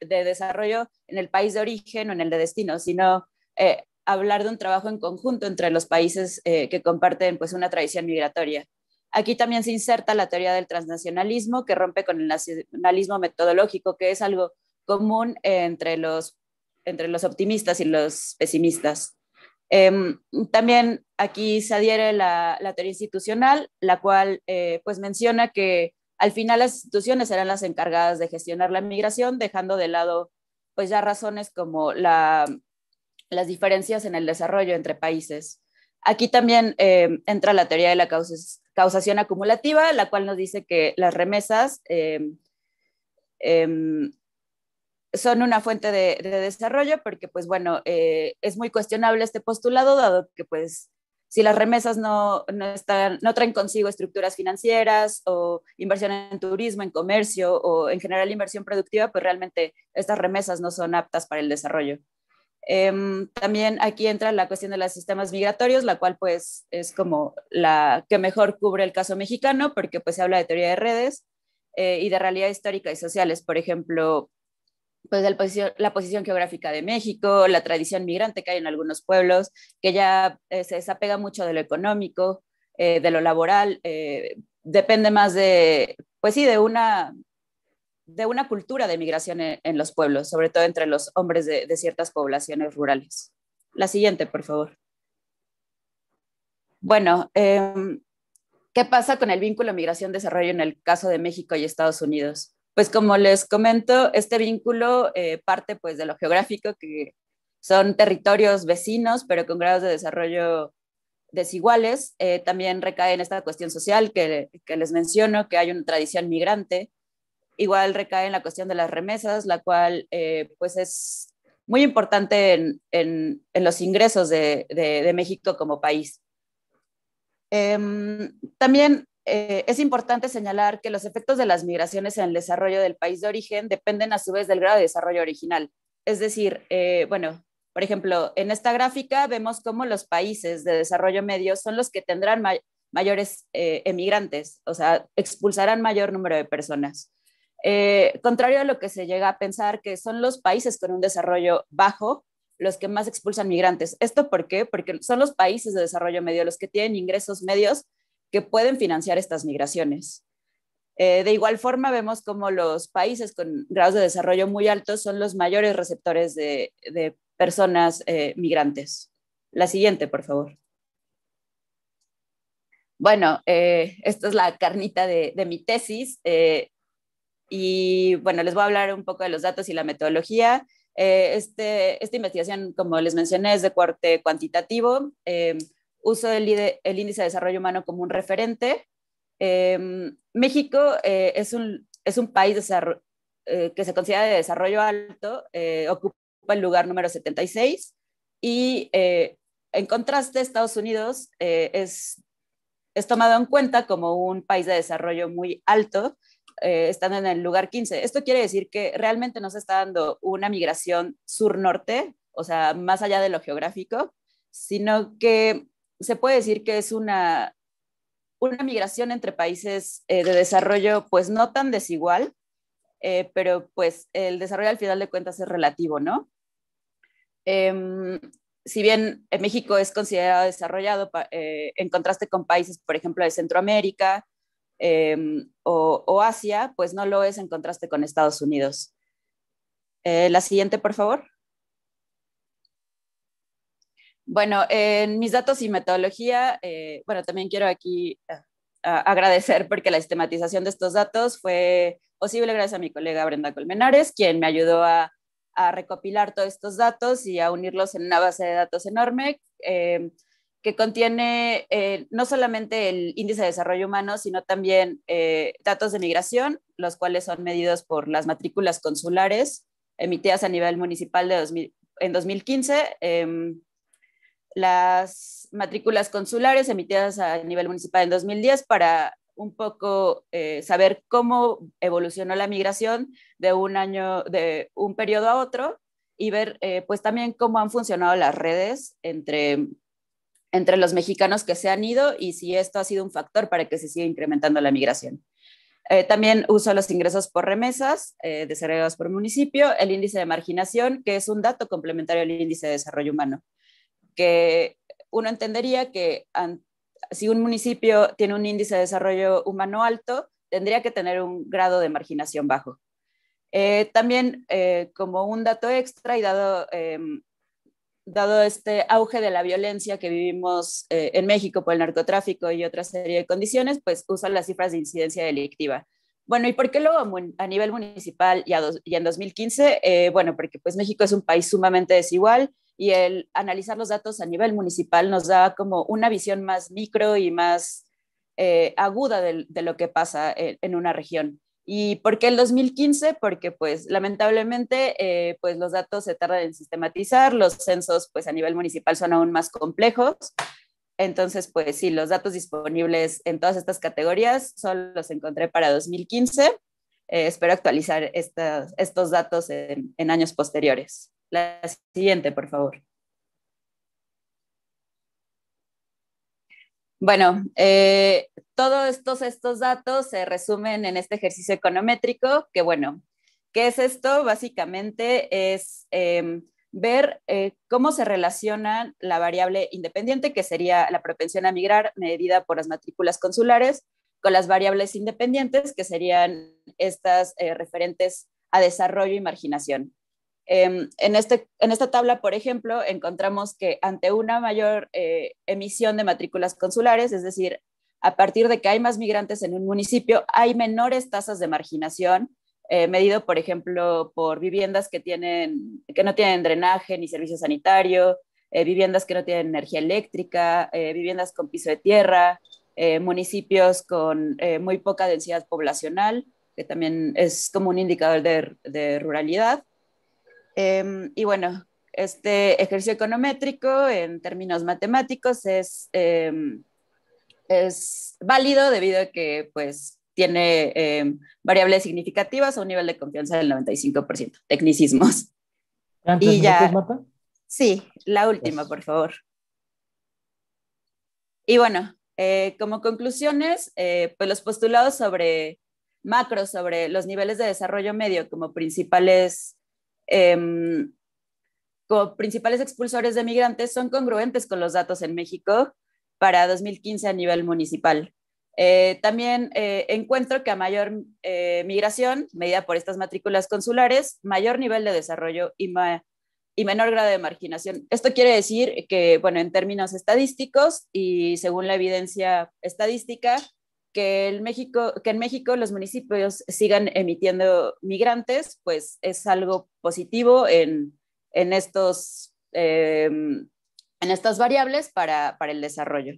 de desarrollo en el país de origen o en el de destino, sino eh, hablar de un trabajo en conjunto entre los países eh, que comparten pues, una tradición migratoria. Aquí también se inserta la teoría del transnacionalismo que rompe con el nacionalismo metodológico, que es algo común entre los, entre los optimistas y los pesimistas. Em, también aquí se adhiere la, teoría institucional, la cual eh, pues menciona que al final las instituciones serán las encargadas de gestionar la migración, dejando de lado pues ya razones como las diferencias en el desarrollo entre países. Aquí también em, entra la teoría de la causación acumulativa, la cual nos dice que las remesas em, son una fuente de, desarrollo porque, pues bueno, eh, es muy cuestionable este postulado, dado que, pues, si las remesas no, no, están, no traen consigo estructuras financieras o inversión en turismo, en comercio o en general inversión productiva, pues realmente estas remesas no son aptas para el desarrollo. Em, también aquí entra la cuestión de los sistemas migratorios, la cual pues es como la que mejor cubre el caso mexicano, porque pues se habla de teoría de redes eh, y de realidad histórica y sociales. Por ejemplo, pues la posición geográfica de México, la tradición migrante que hay en algunos pueblos, que ya eh, se desapega mucho de lo económico, eh, de lo laboral, eh, depende más de, pues sí, de una, de una cultura de migración en, los pueblos, sobre todo entre los hombres de, ciertas poblaciones rurales. La siguiente, por favor. Bueno, em, ¿qué pasa con el vínculo migración-desarrollo en el caso de México y Estados Unidos? Pues como les comento, este vínculo eh, parte pues de lo geográfico, que son territorios vecinos, pero con grados de desarrollo desiguales. Eh, también recae en esta cuestión social que, les menciono, que hay una tradición migrante. Igual recae en la cuestión de las remesas, la cual eh, pues es muy importante en, los ingresos de, de, México como país. Em, también eh, es importante señalar que los efectos de las migraciones en el desarrollo del país de origen dependen a su vez del grado de desarrollo original. es decir, eh, bueno, por ejemplo, en esta gráfica vemos cómo los países de desarrollo medio son los que tendrán mayores eh, emigrantes, o sea, expulsarán mayor número de personas. Contrario a lo que se llega a pensar, que son los países con un desarrollo bajo los que más expulsan migrantes. ¿Esto por qué? Porque son los países de desarrollo medio los que tienen ingresos medios que pueden financiar estas migraciones. Eh, de igual forma, vemos como los países con grados de desarrollo muy altos son los mayores receptores de, personas eh, migrantes. La siguiente, por favor. Bueno, eh, esta es la carnita de, mi tesis. y bueno, les voy a hablar un poco de los datos y la metodología. Este, esta investigación, como les mencioné, es de corte cuantitativo. Uso el, el índice de desarrollo humano como un referente Em, México eh, es, un, es un país eh, que se considera de desarrollo alto, eh, ocupa el lugar número 76 y en contraste Estados Unidos es, es tomado en cuenta como un país de desarrollo muy alto, estando en el lugar 15. Esto quiere decir que realmente nos está dando una migración sur-norte, o sea, más allá de lo geográfico, sino que se puede decir que es una, una migración entre países eh, de desarrollo pues no tan desigual, eh, pero pues el desarrollo al final de cuentas es relativo, ¿no? Em, si bien México es considerado desarrollado eh, en contraste con países, por ejemplo, de Centroamérica em, o, Asia, pues no lo es en contraste con Estados Unidos. la siguiente, por favor. Bueno, en mis datos y metodología, eh, bueno, también quiero aquí eh, agradecer porque la sistematización de estos datos fue posible gracias a mi colega Brenda Colmenares, quien me ayudó a, recopilar todos estos datos y a unirlos en una base de datos enorme eh, que contiene no solamente el índice de desarrollo humano, sino también datos de migración, los cuales son medidos por las matrículas consulares emitidas a nivel municipal de en 2015 las matrículas consulares emitidas a nivel municipal en 2010 para un poco eh, saber cómo evolucionó la migración de un año, de un periodo a otro y ver eh, pues también cómo han funcionado las redes entre, entre los mexicanos que se han ido y si esto ha sido un factor para que se siga incrementando la migración. Eh, también uso los ingresos por remesas desarrollados por municipio, el índice de marginación, que es un dato complementario al índice de desarrollo humano que uno entendería que si un municipio tiene un índice de desarrollo humano alto, tendría que tener un grado de marginación bajo. Eh, también eh, como un dato extra y dado, em, dado este auge de la violencia que vivimos eh, en México por el narcotráfico y otra serie de condiciones, pues usan las cifras de incidencia delictiva. Bueno, ¿y por qué luego a nivel municipal y, y en 2015? bueno, porque pues México es un país sumamente desigual, y el analizar los datos a nivel municipal nos da como una visión más micro y más eh, aguda de, lo que pasa en, una región. ¿Y por qué el 2015? Porque pues lamentablemente eh, pues los datos se tardan en sistematizar, los censos pues a nivel municipal son aún más complejos. Entonces pues sí, los datos disponibles en todas estas categorías solo los encontré para 2015. Eh, espero actualizar estos datos en años posteriores. La siguiente, por favor. Bueno, eh, todos estos, estos datos se resumen en este ejercicio econométrico, que bueno, ¿qué es esto? Básicamente es em, ver eh, cómo se relaciona la variable independiente, que sería la propensión a migrar medida por las matrículas consulares, con las variables independientes, que serían estas eh, referentes a desarrollo y marginación. Em, en, este, en esta tabla, por ejemplo, encontramos que ante una mayor eh, emisión de matrículas consulares, es decir, a partir de que hay más migrantes en un municipio, hay menores tasas de marginación, eh, medido, por ejemplo, por viviendas que, tienen, que no tienen drenaje ni servicio sanitario, eh, viviendas que no tienen energía eléctrica, viviendas con piso de tierra, municipios con muy poca densidad poblacional, que también es como un indicador de ruralidad. Em, y bueno, este ejercicio econométrico en términos matemáticos es, em, es válido debido a que pues tiene em, variables significativas a un nivel de confianza del 95%, tecnicismos. Y ya. Sí, la última, por favor. Y bueno, eh, como conclusiones, eh, pues los postulados sobre macros, sobre los niveles de desarrollo medio como principales, em, como principales expulsores de migrantes son congruentes con los datos en México para 2015 a nivel municipal. Eh, también encuentro que a mayor migración, medida por estas matrículas consulares, mayor nivel de desarrollo y, y menor grado de marginación. Esto quiere decir que, bueno, en términos estadísticos y según la evidencia estadística, que, el México, que en México los municipios sigan emitiendo migrantes, pues es algo positivo en, en estos, em, en estas variables para, para el desarrollo.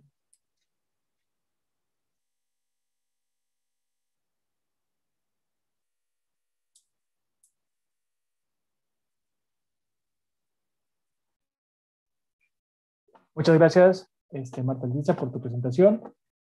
Muchas gracias, este, Marta Lisa, por tu presentación.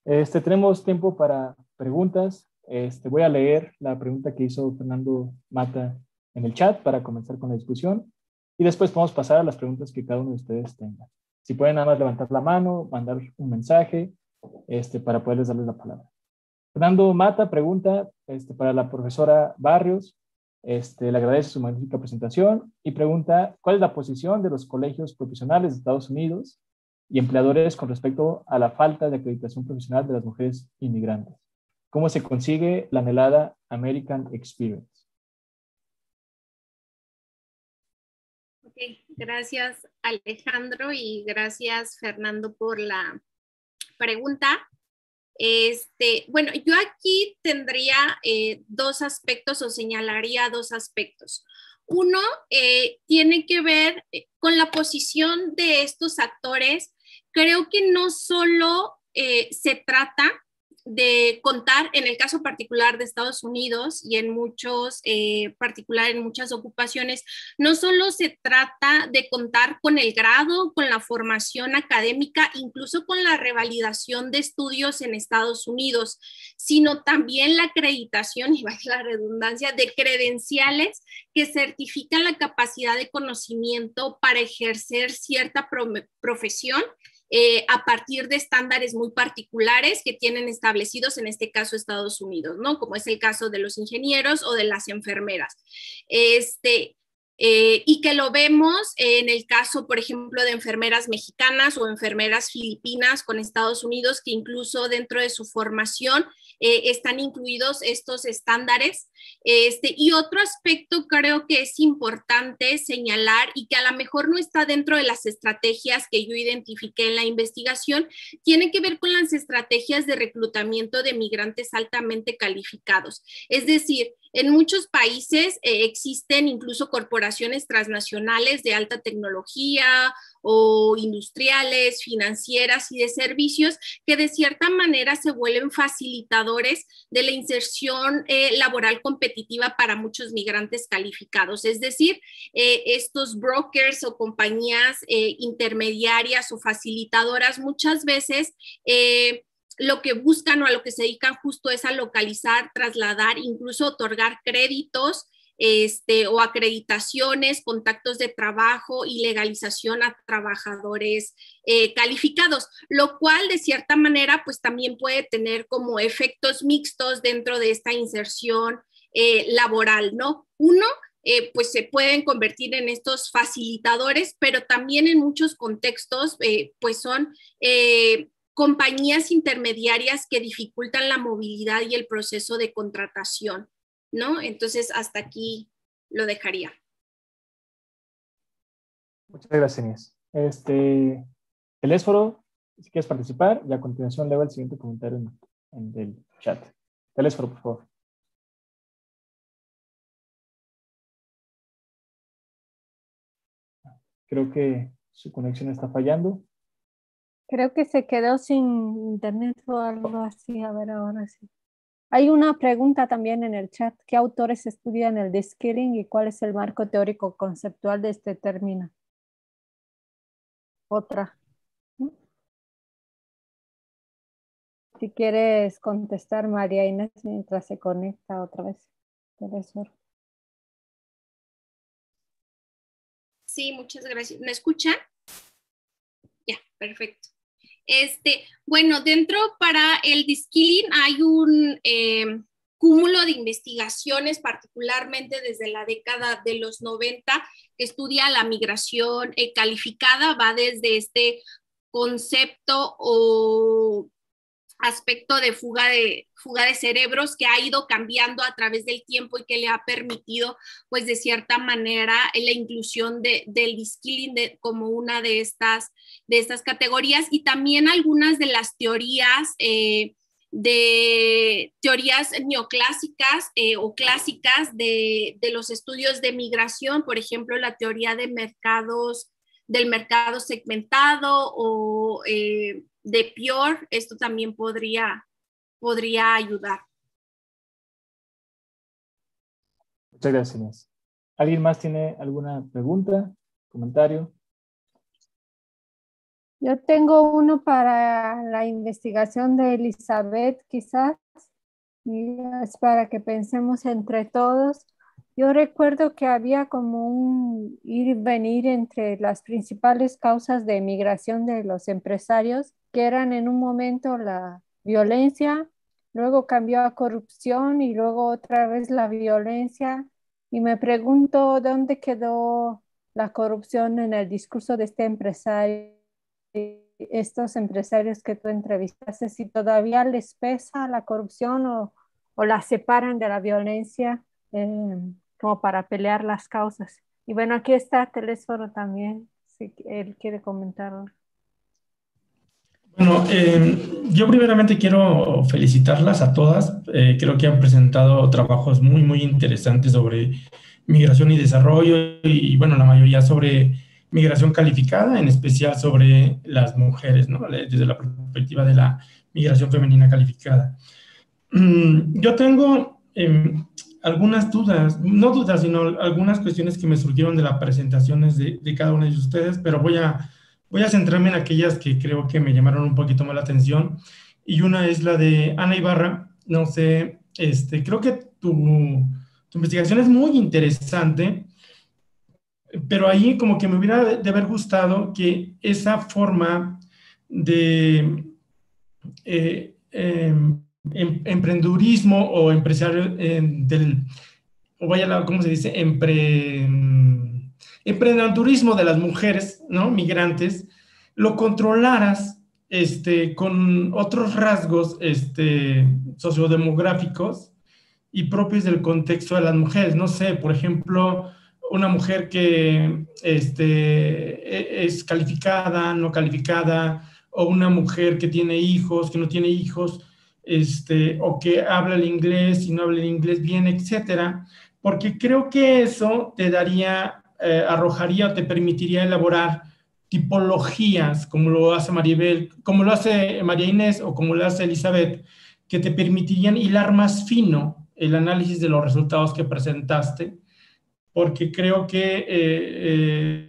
Este, tenemos tiempo para preguntas. Este, voy a leer la pregunta que hizo Fernando Mata en el chat para comenzar con la discusión y después podemos pasar a las preguntas que cada uno de ustedes tenga. Si pueden nada más levantar la mano, mandar un mensaje este, para poderles darles la palabra. Fernando Mata pregunta este, para la profesora Barrios, este, le agradece su magnífica presentación y pregunta cuál es la posición de los colegios profesionales de Estados Unidos y empleadores con respecto a la falta de acreditación profesional de las mujeres inmigrantes. ¿Cómo se consigue la anhelada American Experience? gracias Alejandro y gracias Fernando por la pregunta. Este, bueno, yo aquí tendría eh, dos aspectos o señalaría dos aspectos. Uno eh, tiene que ver eh, con la posición de estos actores. Creo que no solo eh, se trata de contar, en el caso particular de Estados Unidos y en muchos, eh, particular en muchas ocupaciones, no solo se trata de contar con el grado, con la formación académica, incluso con la revalidación de estudios en Estados Unidos, sino también la acreditación, y va la redundancia, de credenciales que certifican la capacidad de conocimiento para ejercer cierta profesión eh, a partir de estándares muy particulares que tienen establecidos, en este caso Estados Unidos, ¿no? Como es el caso de los ingenieros o de las enfermeras. Este, eh, y que lo vemos en el caso, por ejemplo, de enfermeras mexicanas o enfermeras filipinas con Estados Unidos, que incluso dentro de su formación eh, están incluidos estos estándares. Este, y otro aspecto creo que es importante señalar y que a lo mejor no está dentro de las estrategias que yo identifiqué en la investigación, tiene que ver con las estrategias de reclutamiento de migrantes altamente calificados. Es decir, en muchos países eh, existen incluso corporaciones transnacionales de alta tecnología o industriales, financieras y de servicios que de cierta manera se vuelven facilitadores de la inserción eh, laboral competitiva para muchos migrantes calificados. Es decir, eh, estos brokers o compañías intermediarias o facilitadoras muchas veces lo que buscan o a lo que se dedican justo es a localizar, trasladar, incluso otorgar créditos este, o acreditaciones, contactos de trabajo y legalización a trabajadores eh, calificados, lo cual de cierta manera pues también puede tener como efectos mixtos dentro de esta inserción eh, laboral, ¿no? Uno, eh, pues se pueden convertir en estos facilitadores, pero también en muchos contextos, pues son compañías intermediarias que dificultan la movilidad y el proceso de contratación, ¿no? Entonces, hasta aquí lo dejaría. Muchas gracias, Inés. Este, el si quieres participar, y a continuación leo el siguiente comentario en, el chat. El por favor. Creo que su conexión está fallando. Creo que se quedó sin internet o algo así. A ver, ahora sí. Hay una pregunta también en el chat. ¿Qué autores estudian el de-skilling y cuál es el marco teórico conceptual de este término? Otra. Si quieres contestar, María Inés, mientras se conecta otra vez. Profesor. Sí, muchas gracias. ¿Me escuchan? Ya, perfecto. Este, bueno, dentro para el diskilling hay un eh, cúmulo de investigaciones, particularmente desde la década de los 90, que estudia la migración eh, calificada, va desde este concepto o aspecto de fuga de fuga de cerebros que ha ido cambiando a través del tiempo y que le ha permitido, pues de cierta manera, la inclusión de, del skilling como una de estas, de estas categorías y también algunas de las teorías. Eh, de teorías neoclásicas eh, o clásicas de, de, los estudios de migración, por ejemplo, la teoría de mercados, del mercado segmentado o eh, de Pior, esto también podría, podría ayudar. Muchas gracias. ¿Alguien más tiene alguna pregunta, comentario? Yo tengo uno para la investigación de Elizabeth, quizás, y es para que pensemos entre todos. Yo recuerdo que había como un ir y venir entre las principales causas de emigración de los empresarios, que eran en un momento la violencia, luego cambió a corrupción y luego otra vez la violencia. Y me pregunto dónde quedó la corrupción en el discurso de este empresario, estos empresarios que tú entrevistaste, si todavía les pesa la corrupción o, la separan de la violencia. Eh, como para pelear las causas. Y bueno, aquí está Telésforo también, si él quiere comentarlo. Bueno, eh, yo primeramente quiero felicitarlas a todas. Eh, creo que han presentado trabajos muy, muy interesantes sobre migración y desarrollo y, bueno, la mayoría sobre migración calificada, en especial sobre las mujeres, ¿no? Desde la perspectiva de la migración femenina calificada. Mm, yo tengo em, algunas dudas, no dudas, sino algunas cuestiones que me surgieron de las presentaciones de, de, cada uno de ustedes, pero voy a, voy a centrarme en aquellas que creo que me llamaron un poquito más la atención. Y una es la de Ana Ibarra. No sé, este, creo que tu, tu investigación es muy interesante, pero ahí como que me hubiera de haber gustado que esa forma de... Eh, eh, emprendurismo o empresario eh, del, o vaya, ¿cómo se dice? Empre, emprendedurismo de las mujeres, ¿no? Migrantes, lo controlaras este, con otros rasgos este, sociodemográficos y propios del contexto de las mujeres. No sé, por ejemplo, una mujer que este, e, es calificada, no calificada, o una mujer que tiene hijos, que no tiene hijos, este, o que habla el inglés y no habla el inglés bien, etcétera, porque creo que eso te daría, eh, arrojaría o te permitiría elaborar tipologías, como lo hace Maribel, como lo hace María Inés o como lo hace Elizabeth, que te permitirían hilar más fino el análisis de los resultados que presentaste, porque creo que eh,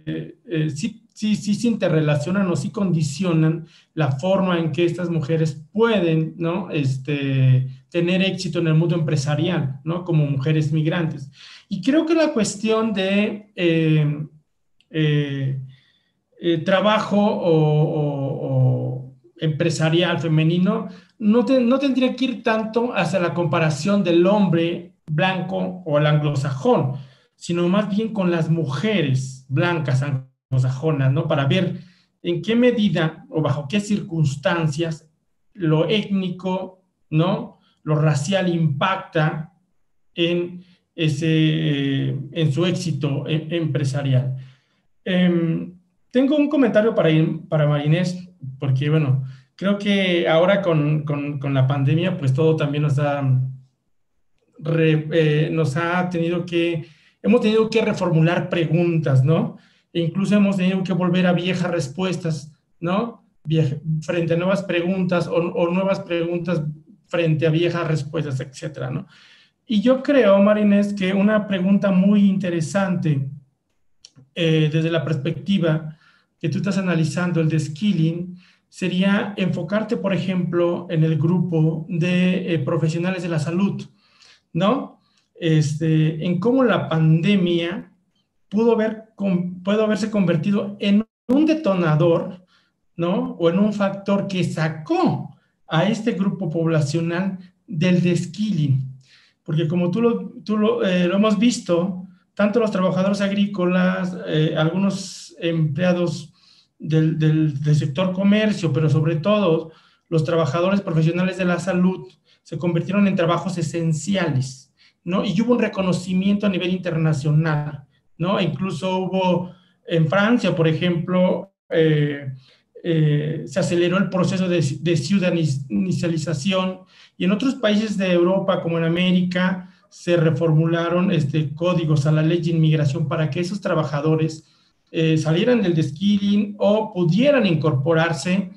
eh, eh sí sí, sí se interrelacionan o sí condicionan la forma en que estas mujeres pueden, ¿no? Este, tener éxito en el mundo empresarial, ¿no? Como mujeres migrantes. Y creo que la cuestión de eh, eh, eh, trabajo o, empresarial femenino no, no tendría que ir tanto hacia la comparación del hombre blanco o el anglosajón, sino más bien con las mujeres blancas anglosajonas, ¿no? Para ver en qué medida o bajo qué circunstancias lo étnico, ¿no? Lo racial impacta en, ese, en su éxito em, empresarial. Em, tengo un comentario para, para Marinés, porque, bueno, creo que ahora con, con, con la pandemia, pues todo también nos ha, eh, nos ha tenido que, hemos tenido que reformular preguntas, ¿no? E incluso hemos tenido que volver a viejas respuestas, ¿no? frente a nuevas preguntas o, nuevas preguntas frente a viejas respuestas, etcétera, ¿no? Y yo creo, Marines, que una pregunta muy interesante eh, desde la perspectiva que tú estás analizando, el de skilling, sería enfocarte, por ejemplo, en el grupo de eh, profesionales de la salud, ¿no? Este, en cómo la pandemia pudo, haber, haberse convertido en un detonador, ¿no? O en un factor que sacó a este grupo poblacional del deskilling. Porque como tú lo, tú lo, eh, lo hemos visto, tanto los trabajadores agrícolas, eh, algunos empleados del, del, del, sector comercio, pero sobre todo los trabajadores profesionales de la salud, se convirtieron en trabajos esenciales, ¿no? Y hubo un reconocimiento a nivel internacional, ¿no? incluso hubo en Francia, por ejemplo, eh, eh, se aceleró el proceso de, ciudadanización y en otros países de Europa, como en América, se reformularon este, códigos a la ley de inmigración para que esos trabajadores eh, salieran del deskilling o pudieran incorporarse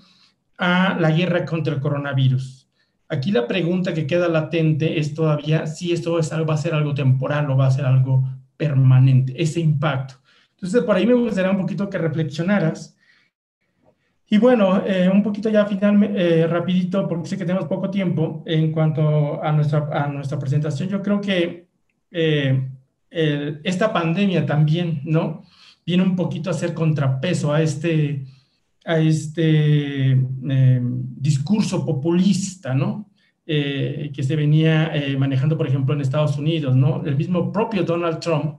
a la guerra contra el coronavirus. Aquí la pregunta que queda latente es todavía si esto es, va a ser algo temporal o va a ser algo permanente, ese impacto. Entonces, por ahí me gustaría un poquito que reflexionaras. Y bueno, eh, un poquito ya final, eh, rapidito, porque sé que tenemos poco tiempo en cuanto a nuestra, a nuestra presentación. Yo creo que eh, esta pandemia también, ¿no? Viene un poquito a hacer contrapeso a este, a este eh, discurso populista, ¿no? Eh, que se venía eh, manejando, por ejemplo, en Estados Unidos, ¿no? El mismo propio Donald Trump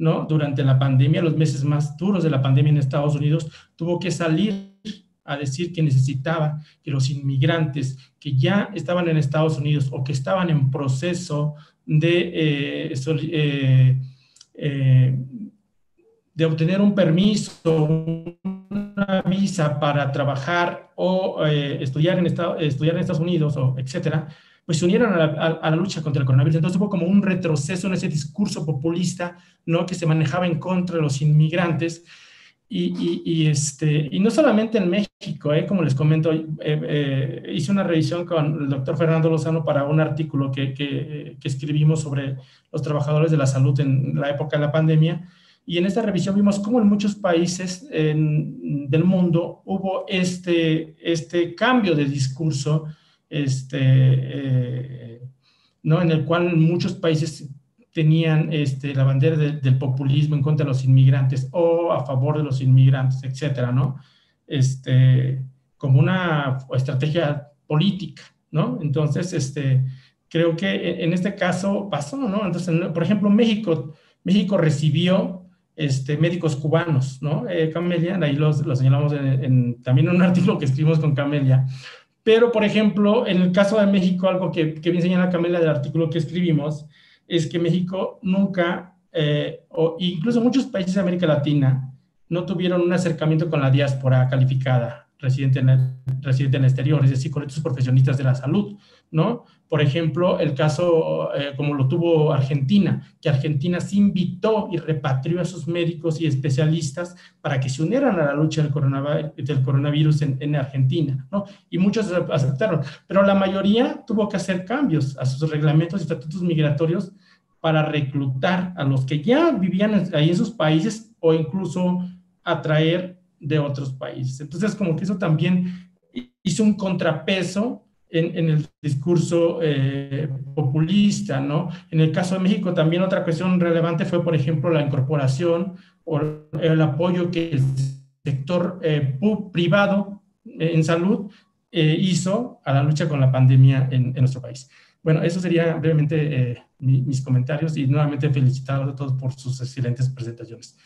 ¿no? Durante la pandemia, los meses más duros de la pandemia en Estados Unidos, tuvo que salir a decir que necesitaba que los inmigrantes que ya estaban en Estados Unidos o que estaban en proceso de, eh, eh, eh, de obtener un permiso, una visa para trabajar o estudiar, en estudiar en Estados Unidos, o etcétera, pues se unieron a la, a, a la, lucha contra el coronavirus. Entonces hubo como un retroceso en ese discurso populista, ¿no? Que se manejaba en contra de los inmigrantes. Y, y, y este, y no solamente en México, ¿eh? como les comento, eh, eh, hice una revisión con el doctor Fernando Lozano para un artículo que, que, que escribimos sobre los trabajadores de la salud en la época de la pandemia. Y en esta revisión vimos cómo en muchos países del mundo hubo este, este cambio de discurso este, eh, ¿no? en el cual muchos países tenían este, la bandera de, del populismo en contra de los inmigrantes o a favor de los inmigrantes, etcétera, ¿no? Este, como una estrategia política, ¿no? Entonces, este, creo que en este caso pasó, ¿no? Entonces, por ejemplo, México, México recibió este, médicos cubanos, ¿no? Eh, Camelia, ahí los, los señalamos en, en, también en un artículo que escribimos con Camelia, pero, por ejemplo, en el caso de México, algo que, que bien señala Camila del artículo que escribimos, es que México nunca, eh, o incluso muchos países de América Latina, no tuvieron un acercamiento con la diáspora calificada residente en el, residente en el exterior, es decir, con estos profesionistas de la salud, ¿no? Por ejemplo, el caso eh, como lo tuvo Argentina, que Argentina se invitó y repatrió a sus médicos y especialistas para que se unieran a la lucha del coronavirus, del coronavirus en, en, Argentina, ¿no? Y muchos aceptaron, pero la mayoría tuvo que hacer cambios a sus reglamentos y estatutos migratorios para reclutar a los que ya vivían ahí en sus países o incluso atraer de otros países. Entonces, como que eso también hizo un contrapeso en, en el discurso eh, populista, ¿no? En el caso de México, también otra cuestión relevante fue, por ejemplo, la incorporación o el apoyo que el sector eh, privado en salud eh, hizo a la lucha con la pandemia en, en nuestro país. Bueno, eso sería brevemente eh, mi, mis comentarios y nuevamente felicitar a todos por sus excelentes presentaciones.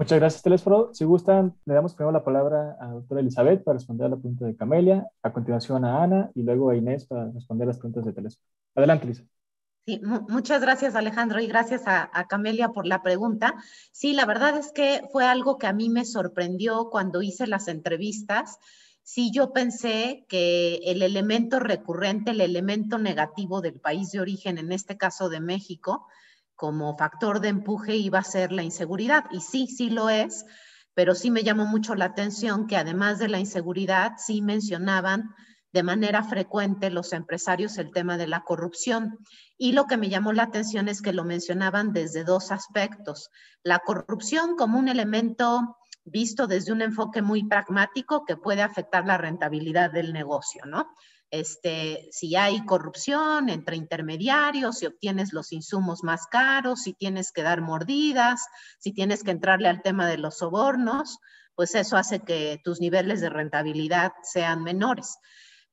Muchas gracias, Telesforo. Si gustan, le damos primero la palabra a la doctora Elizabeth para responder a la pregunta de Camelia, a continuación a Ana y luego a Inés para responder las preguntas de Telesforo. Adelante, Elizabeth. Sí, muchas gracias Alejandro y gracias a, a, Camelia por la pregunta. Sí, la verdad es que fue algo que a mí me sorprendió cuando hice las entrevistas. Sí, yo pensé que el elemento recurrente, el elemento negativo del país de origen, en este caso de México, como factor de empuje iba a ser la inseguridad. Y sí, sí lo es, pero sí me llamó mucho la atención que además de la inseguridad, sí mencionaban de manera frecuente los empresarios el tema de la corrupción. Y lo que me llamó la atención es que lo mencionaban desde dos aspectos. La corrupción como un elemento visto desde un enfoque muy pragmático que puede afectar la rentabilidad del negocio, ¿no? Este, si hay corrupción entre intermediarios, si obtienes los insumos más caros, si tienes que dar mordidas, si tienes que entrarle al tema de los sobornos, pues eso hace que tus niveles de rentabilidad sean menores.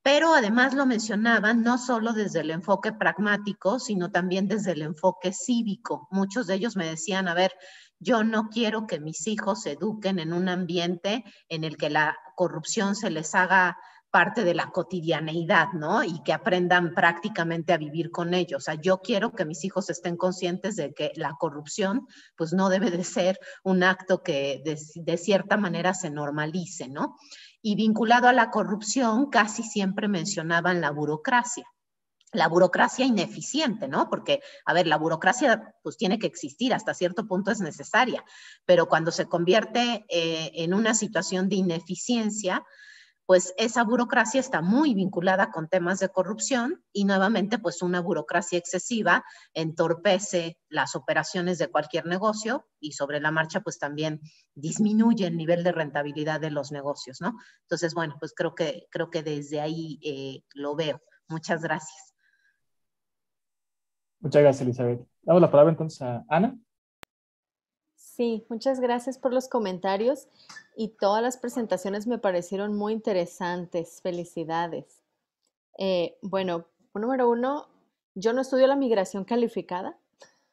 Pero además lo mencionaban no solo desde el enfoque pragmático, sino también desde el enfoque cívico. Muchos de ellos me decían, a ver, yo no quiero que mis hijos se eduquen en un ambiente en el que la corrupción se les haga parte de la cotidianeidad, ¿no? Y que aprendan prácticamente a vivir con ellos. O sea, yo quiero que mis hijos estén conscientes de que la corrupción, pues no debe de ser un acto que de, cierta manera se normalice, ¿no? Y vinculado a la corrupción, casi siempre mencionaban la burocracia la burocracia ineficiente, ¿no? Porque, a ver, la burocracia pues tiene que existir, hasta cierto punto es necesaria, pero cuando se convierte eh, en una situación de ineficiencia, pues esa burocracia está muy vinculada con temas de corrupción y nuevamente pues una burocracia excesiva entorpece las operaciones de cualquier negocio y sobre la marcha pues también disminuye el nivel de rentabilidad de los negocios, ¿no? Entonces, bueno, pues creo que, creo que desde ahí eh, lo veo. Muchas gracias. Muchas gracias, Elizabeth. Damos la palabra entonces a Ana. Sí, muchas gracias por los comentarios y todas las presentaciones me parecieron muy interesantes. Felicidades. Eh, bueno, número uno, yo no estudio la migración calificada.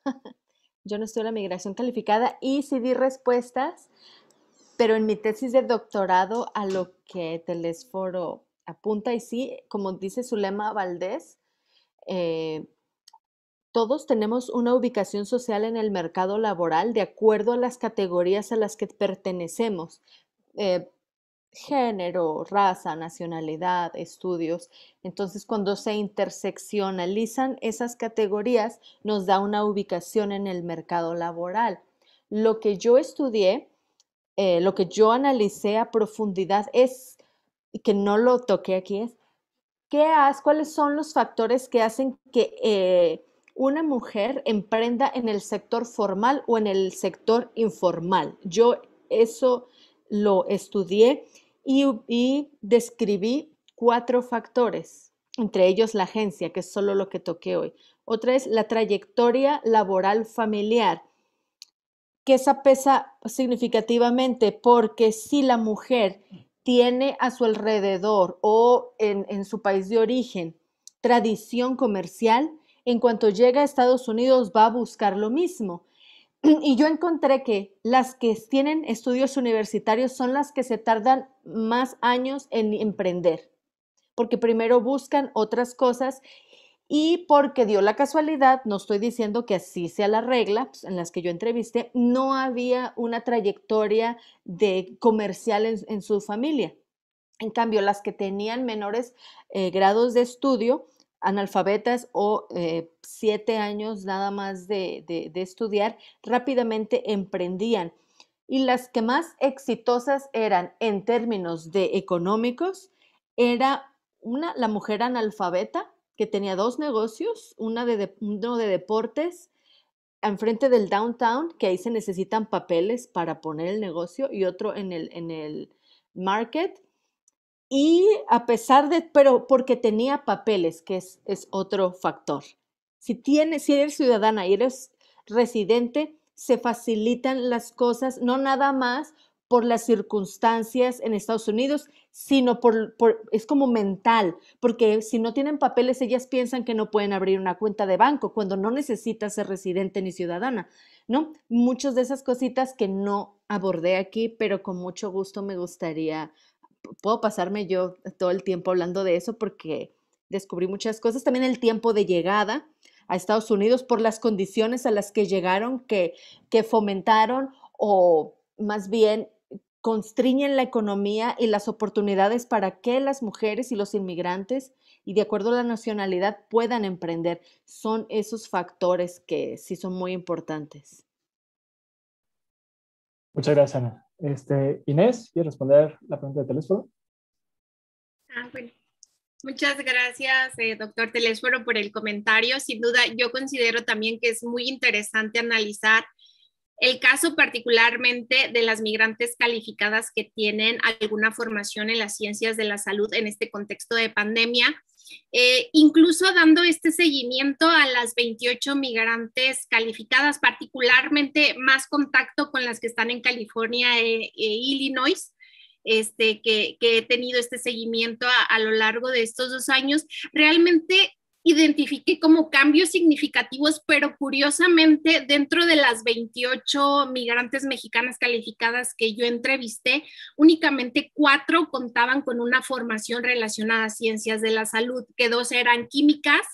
yo no estudio la migración calificada y sí di respuestas, pero en mi tesis de doctorado a lo que Telesforo apunta y sí, como dice Zulema Valdés, eh, todos tenemos una ubicación social en el mercado laboral de acuerdo a las categorías a las que pertenecemos. Eh, género, raza, nacionalidad, estudios. Entonces, cuando se interseccionalizan esas categorías, nos da una ubicación en el mercado laboral. Lo que yo estudié, eh, lo que yo analicé a profundidad es, que no lo toqué aquí, es, ¿qué ¿cuáles son los factores que hacen que... Eh, una mujer emprenda en el sector formal o en el sector informal. Yo eso lo estudié y, describí cuatro factores, entre ellos la agencia, que es solo lo que toqué hoy. Otra es la trayectoria laboral familiar, que esa pesa significativamente porque si la mujer tiene a su alrededor o en, su país de origen tradición comercial, en cuanto llega a Estados Unidos va a buscar lo mismo. Y yo encontré que las que tienen estudios universitarios son las que se tardan más años en emprender, porque primero buscan otras cosas y porque dio la casualidad, no estoy diciendo que así sea la regla, pues, en las que yo entrevisté, no había una trayectoria de comercial en, su familia. En cambio, las que tenían menores eh, grados de estudio, analfabetas o eh, siete años nada más de, estudiar, rápidamente emprendían. Y las que más exitosas eran en términos de económicos, era una, la mujer analfabeta, que tenía dos negocios, una de, uno de deportes enfrente del downtown, que ahí se necesitan papeles para poner el negocio, y otro en el, en el market, y a pesar de, pero porque tenía papeles, que es, es otro factor. Si, tienes, si eres ciudadana y eres residente, se facilitan las cosas, no nada más por las circunstancias en Estados Unidos, sino por, por, es como mental, porque si no tienen papeles, ellas piensan que no pueden abrir una cuenta de banco cuando no necesitas ser residente ni ciudadana, ¿no? Muchas de esas cositas que no abordé aquí, pero con mucho gusto me gustaría puedo pasarme yo todo el tiempo hablando de eso porque descubrí muchas cosas. También el tiempo de llegada a Estados Unidos por las condiciones a las que llegaron, que, que fomentaron o más bien constriñen la economía y las oportunidades para que las mujeres y los inmigrantes y de acuerdo a la nacionalidad puedan emprender. Son esos factores que sí son muy importantes. Muchas gracias, Ana. Este, Inés, ¿quieres responder la pregunta de teléfono? Ah, bueno. Muchas gracias, eh, doctor Telésforo, por el comentario. Sin duda, yo considero también que es muy interesante analizar el caso particularmente de las migrantes calificadas que tienen alguna formación en las ciencias de la salud en este contexto de pandemia, eh, incluso dando este seguimiento a las 28 migrantes calificadas, particularmente más contacto con las que están en California e, Illinois. Este, que, he tenido este seguimiento a, a lo largo de estos dos años, realmente identifiqué como cambios significativos, pero curiosamente dentro de las 28 migrantes mexicanas calificadas que yo entrevisté, únicamente cuatro contaban con una formación relacionada a ciencias de la salud, que dos eran químicas,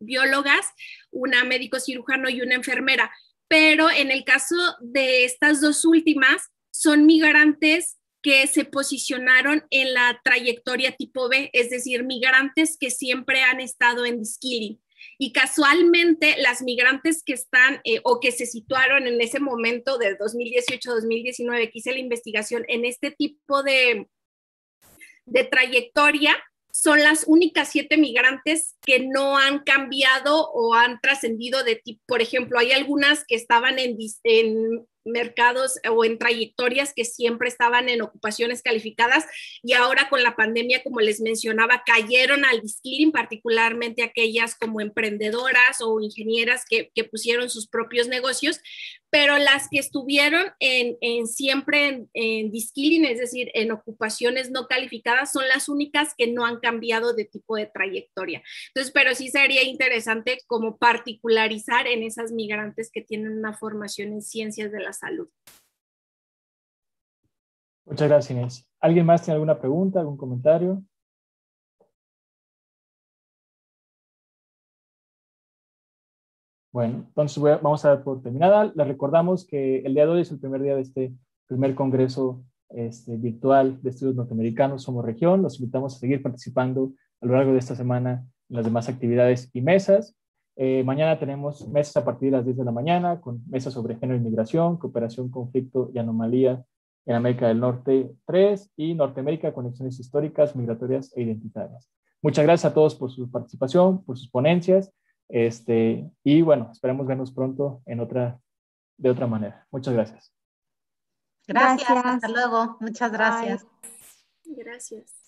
biólogas, una médico cirujano y una enfermera. Pero en el caso de estas dos últimas, son migrantes que se posicionaron en la trayectoria tipo B, es decir, migrantes que siempre han estado en skilling. Y casualmente las migrantes que están eh, o que se situaron en ese momento de 2018-2019, que hice la investigación en este tipo de, de trayectoria, son las únicas siete migrantes que no han cambiado o han trascendido de tipo. Por ejemplo, hay algunas que estaban en, en mercados o en trayectorias que siempre estaban en ocupaciones calificadas y ahora con la pandemia, como les mencionaba, cayeron al skilling, particularmente aquellas como emprendedoras o ingenieras que pusieron sus propios negocios, pero las que estuvieron en, en siempre en, en es decir, en ocupaciones no calificadas, son las únicas que no han cambiado de tipo de trayectoria. Entonces, pero sí sería interesante como particularizar en esas migrantes que tienen una formación en ciencias de la salud. Muchas gracias, Inés. ¿Alguien más tiene alguna pregunta, algún comentario? Bueno, entonces vamos a dar por terminada. Les recordamos que el día de hoy es el primer día de este primer congreso este, virtual de estudios norteamericanos Somos Región. Los invitamos a seguir participando a lo largo de esta semana en las demás actividades y mesas. Eh, mañana tenemos mesas a partir de las 10 de la mañana con mesas sobre género y migración, cooperación, conflicto y anomalía en América del Norte 3 y Norteamérica, conexiones históricas, migratorias e identitarias. Muchas gracias a todos por su participación, por sus ponencias. Este, y bueno, esperemos vernos pronto en otra, de otra manera. Muchas gracias. Gracias, hasta luego. Muchas gracias. Gracias.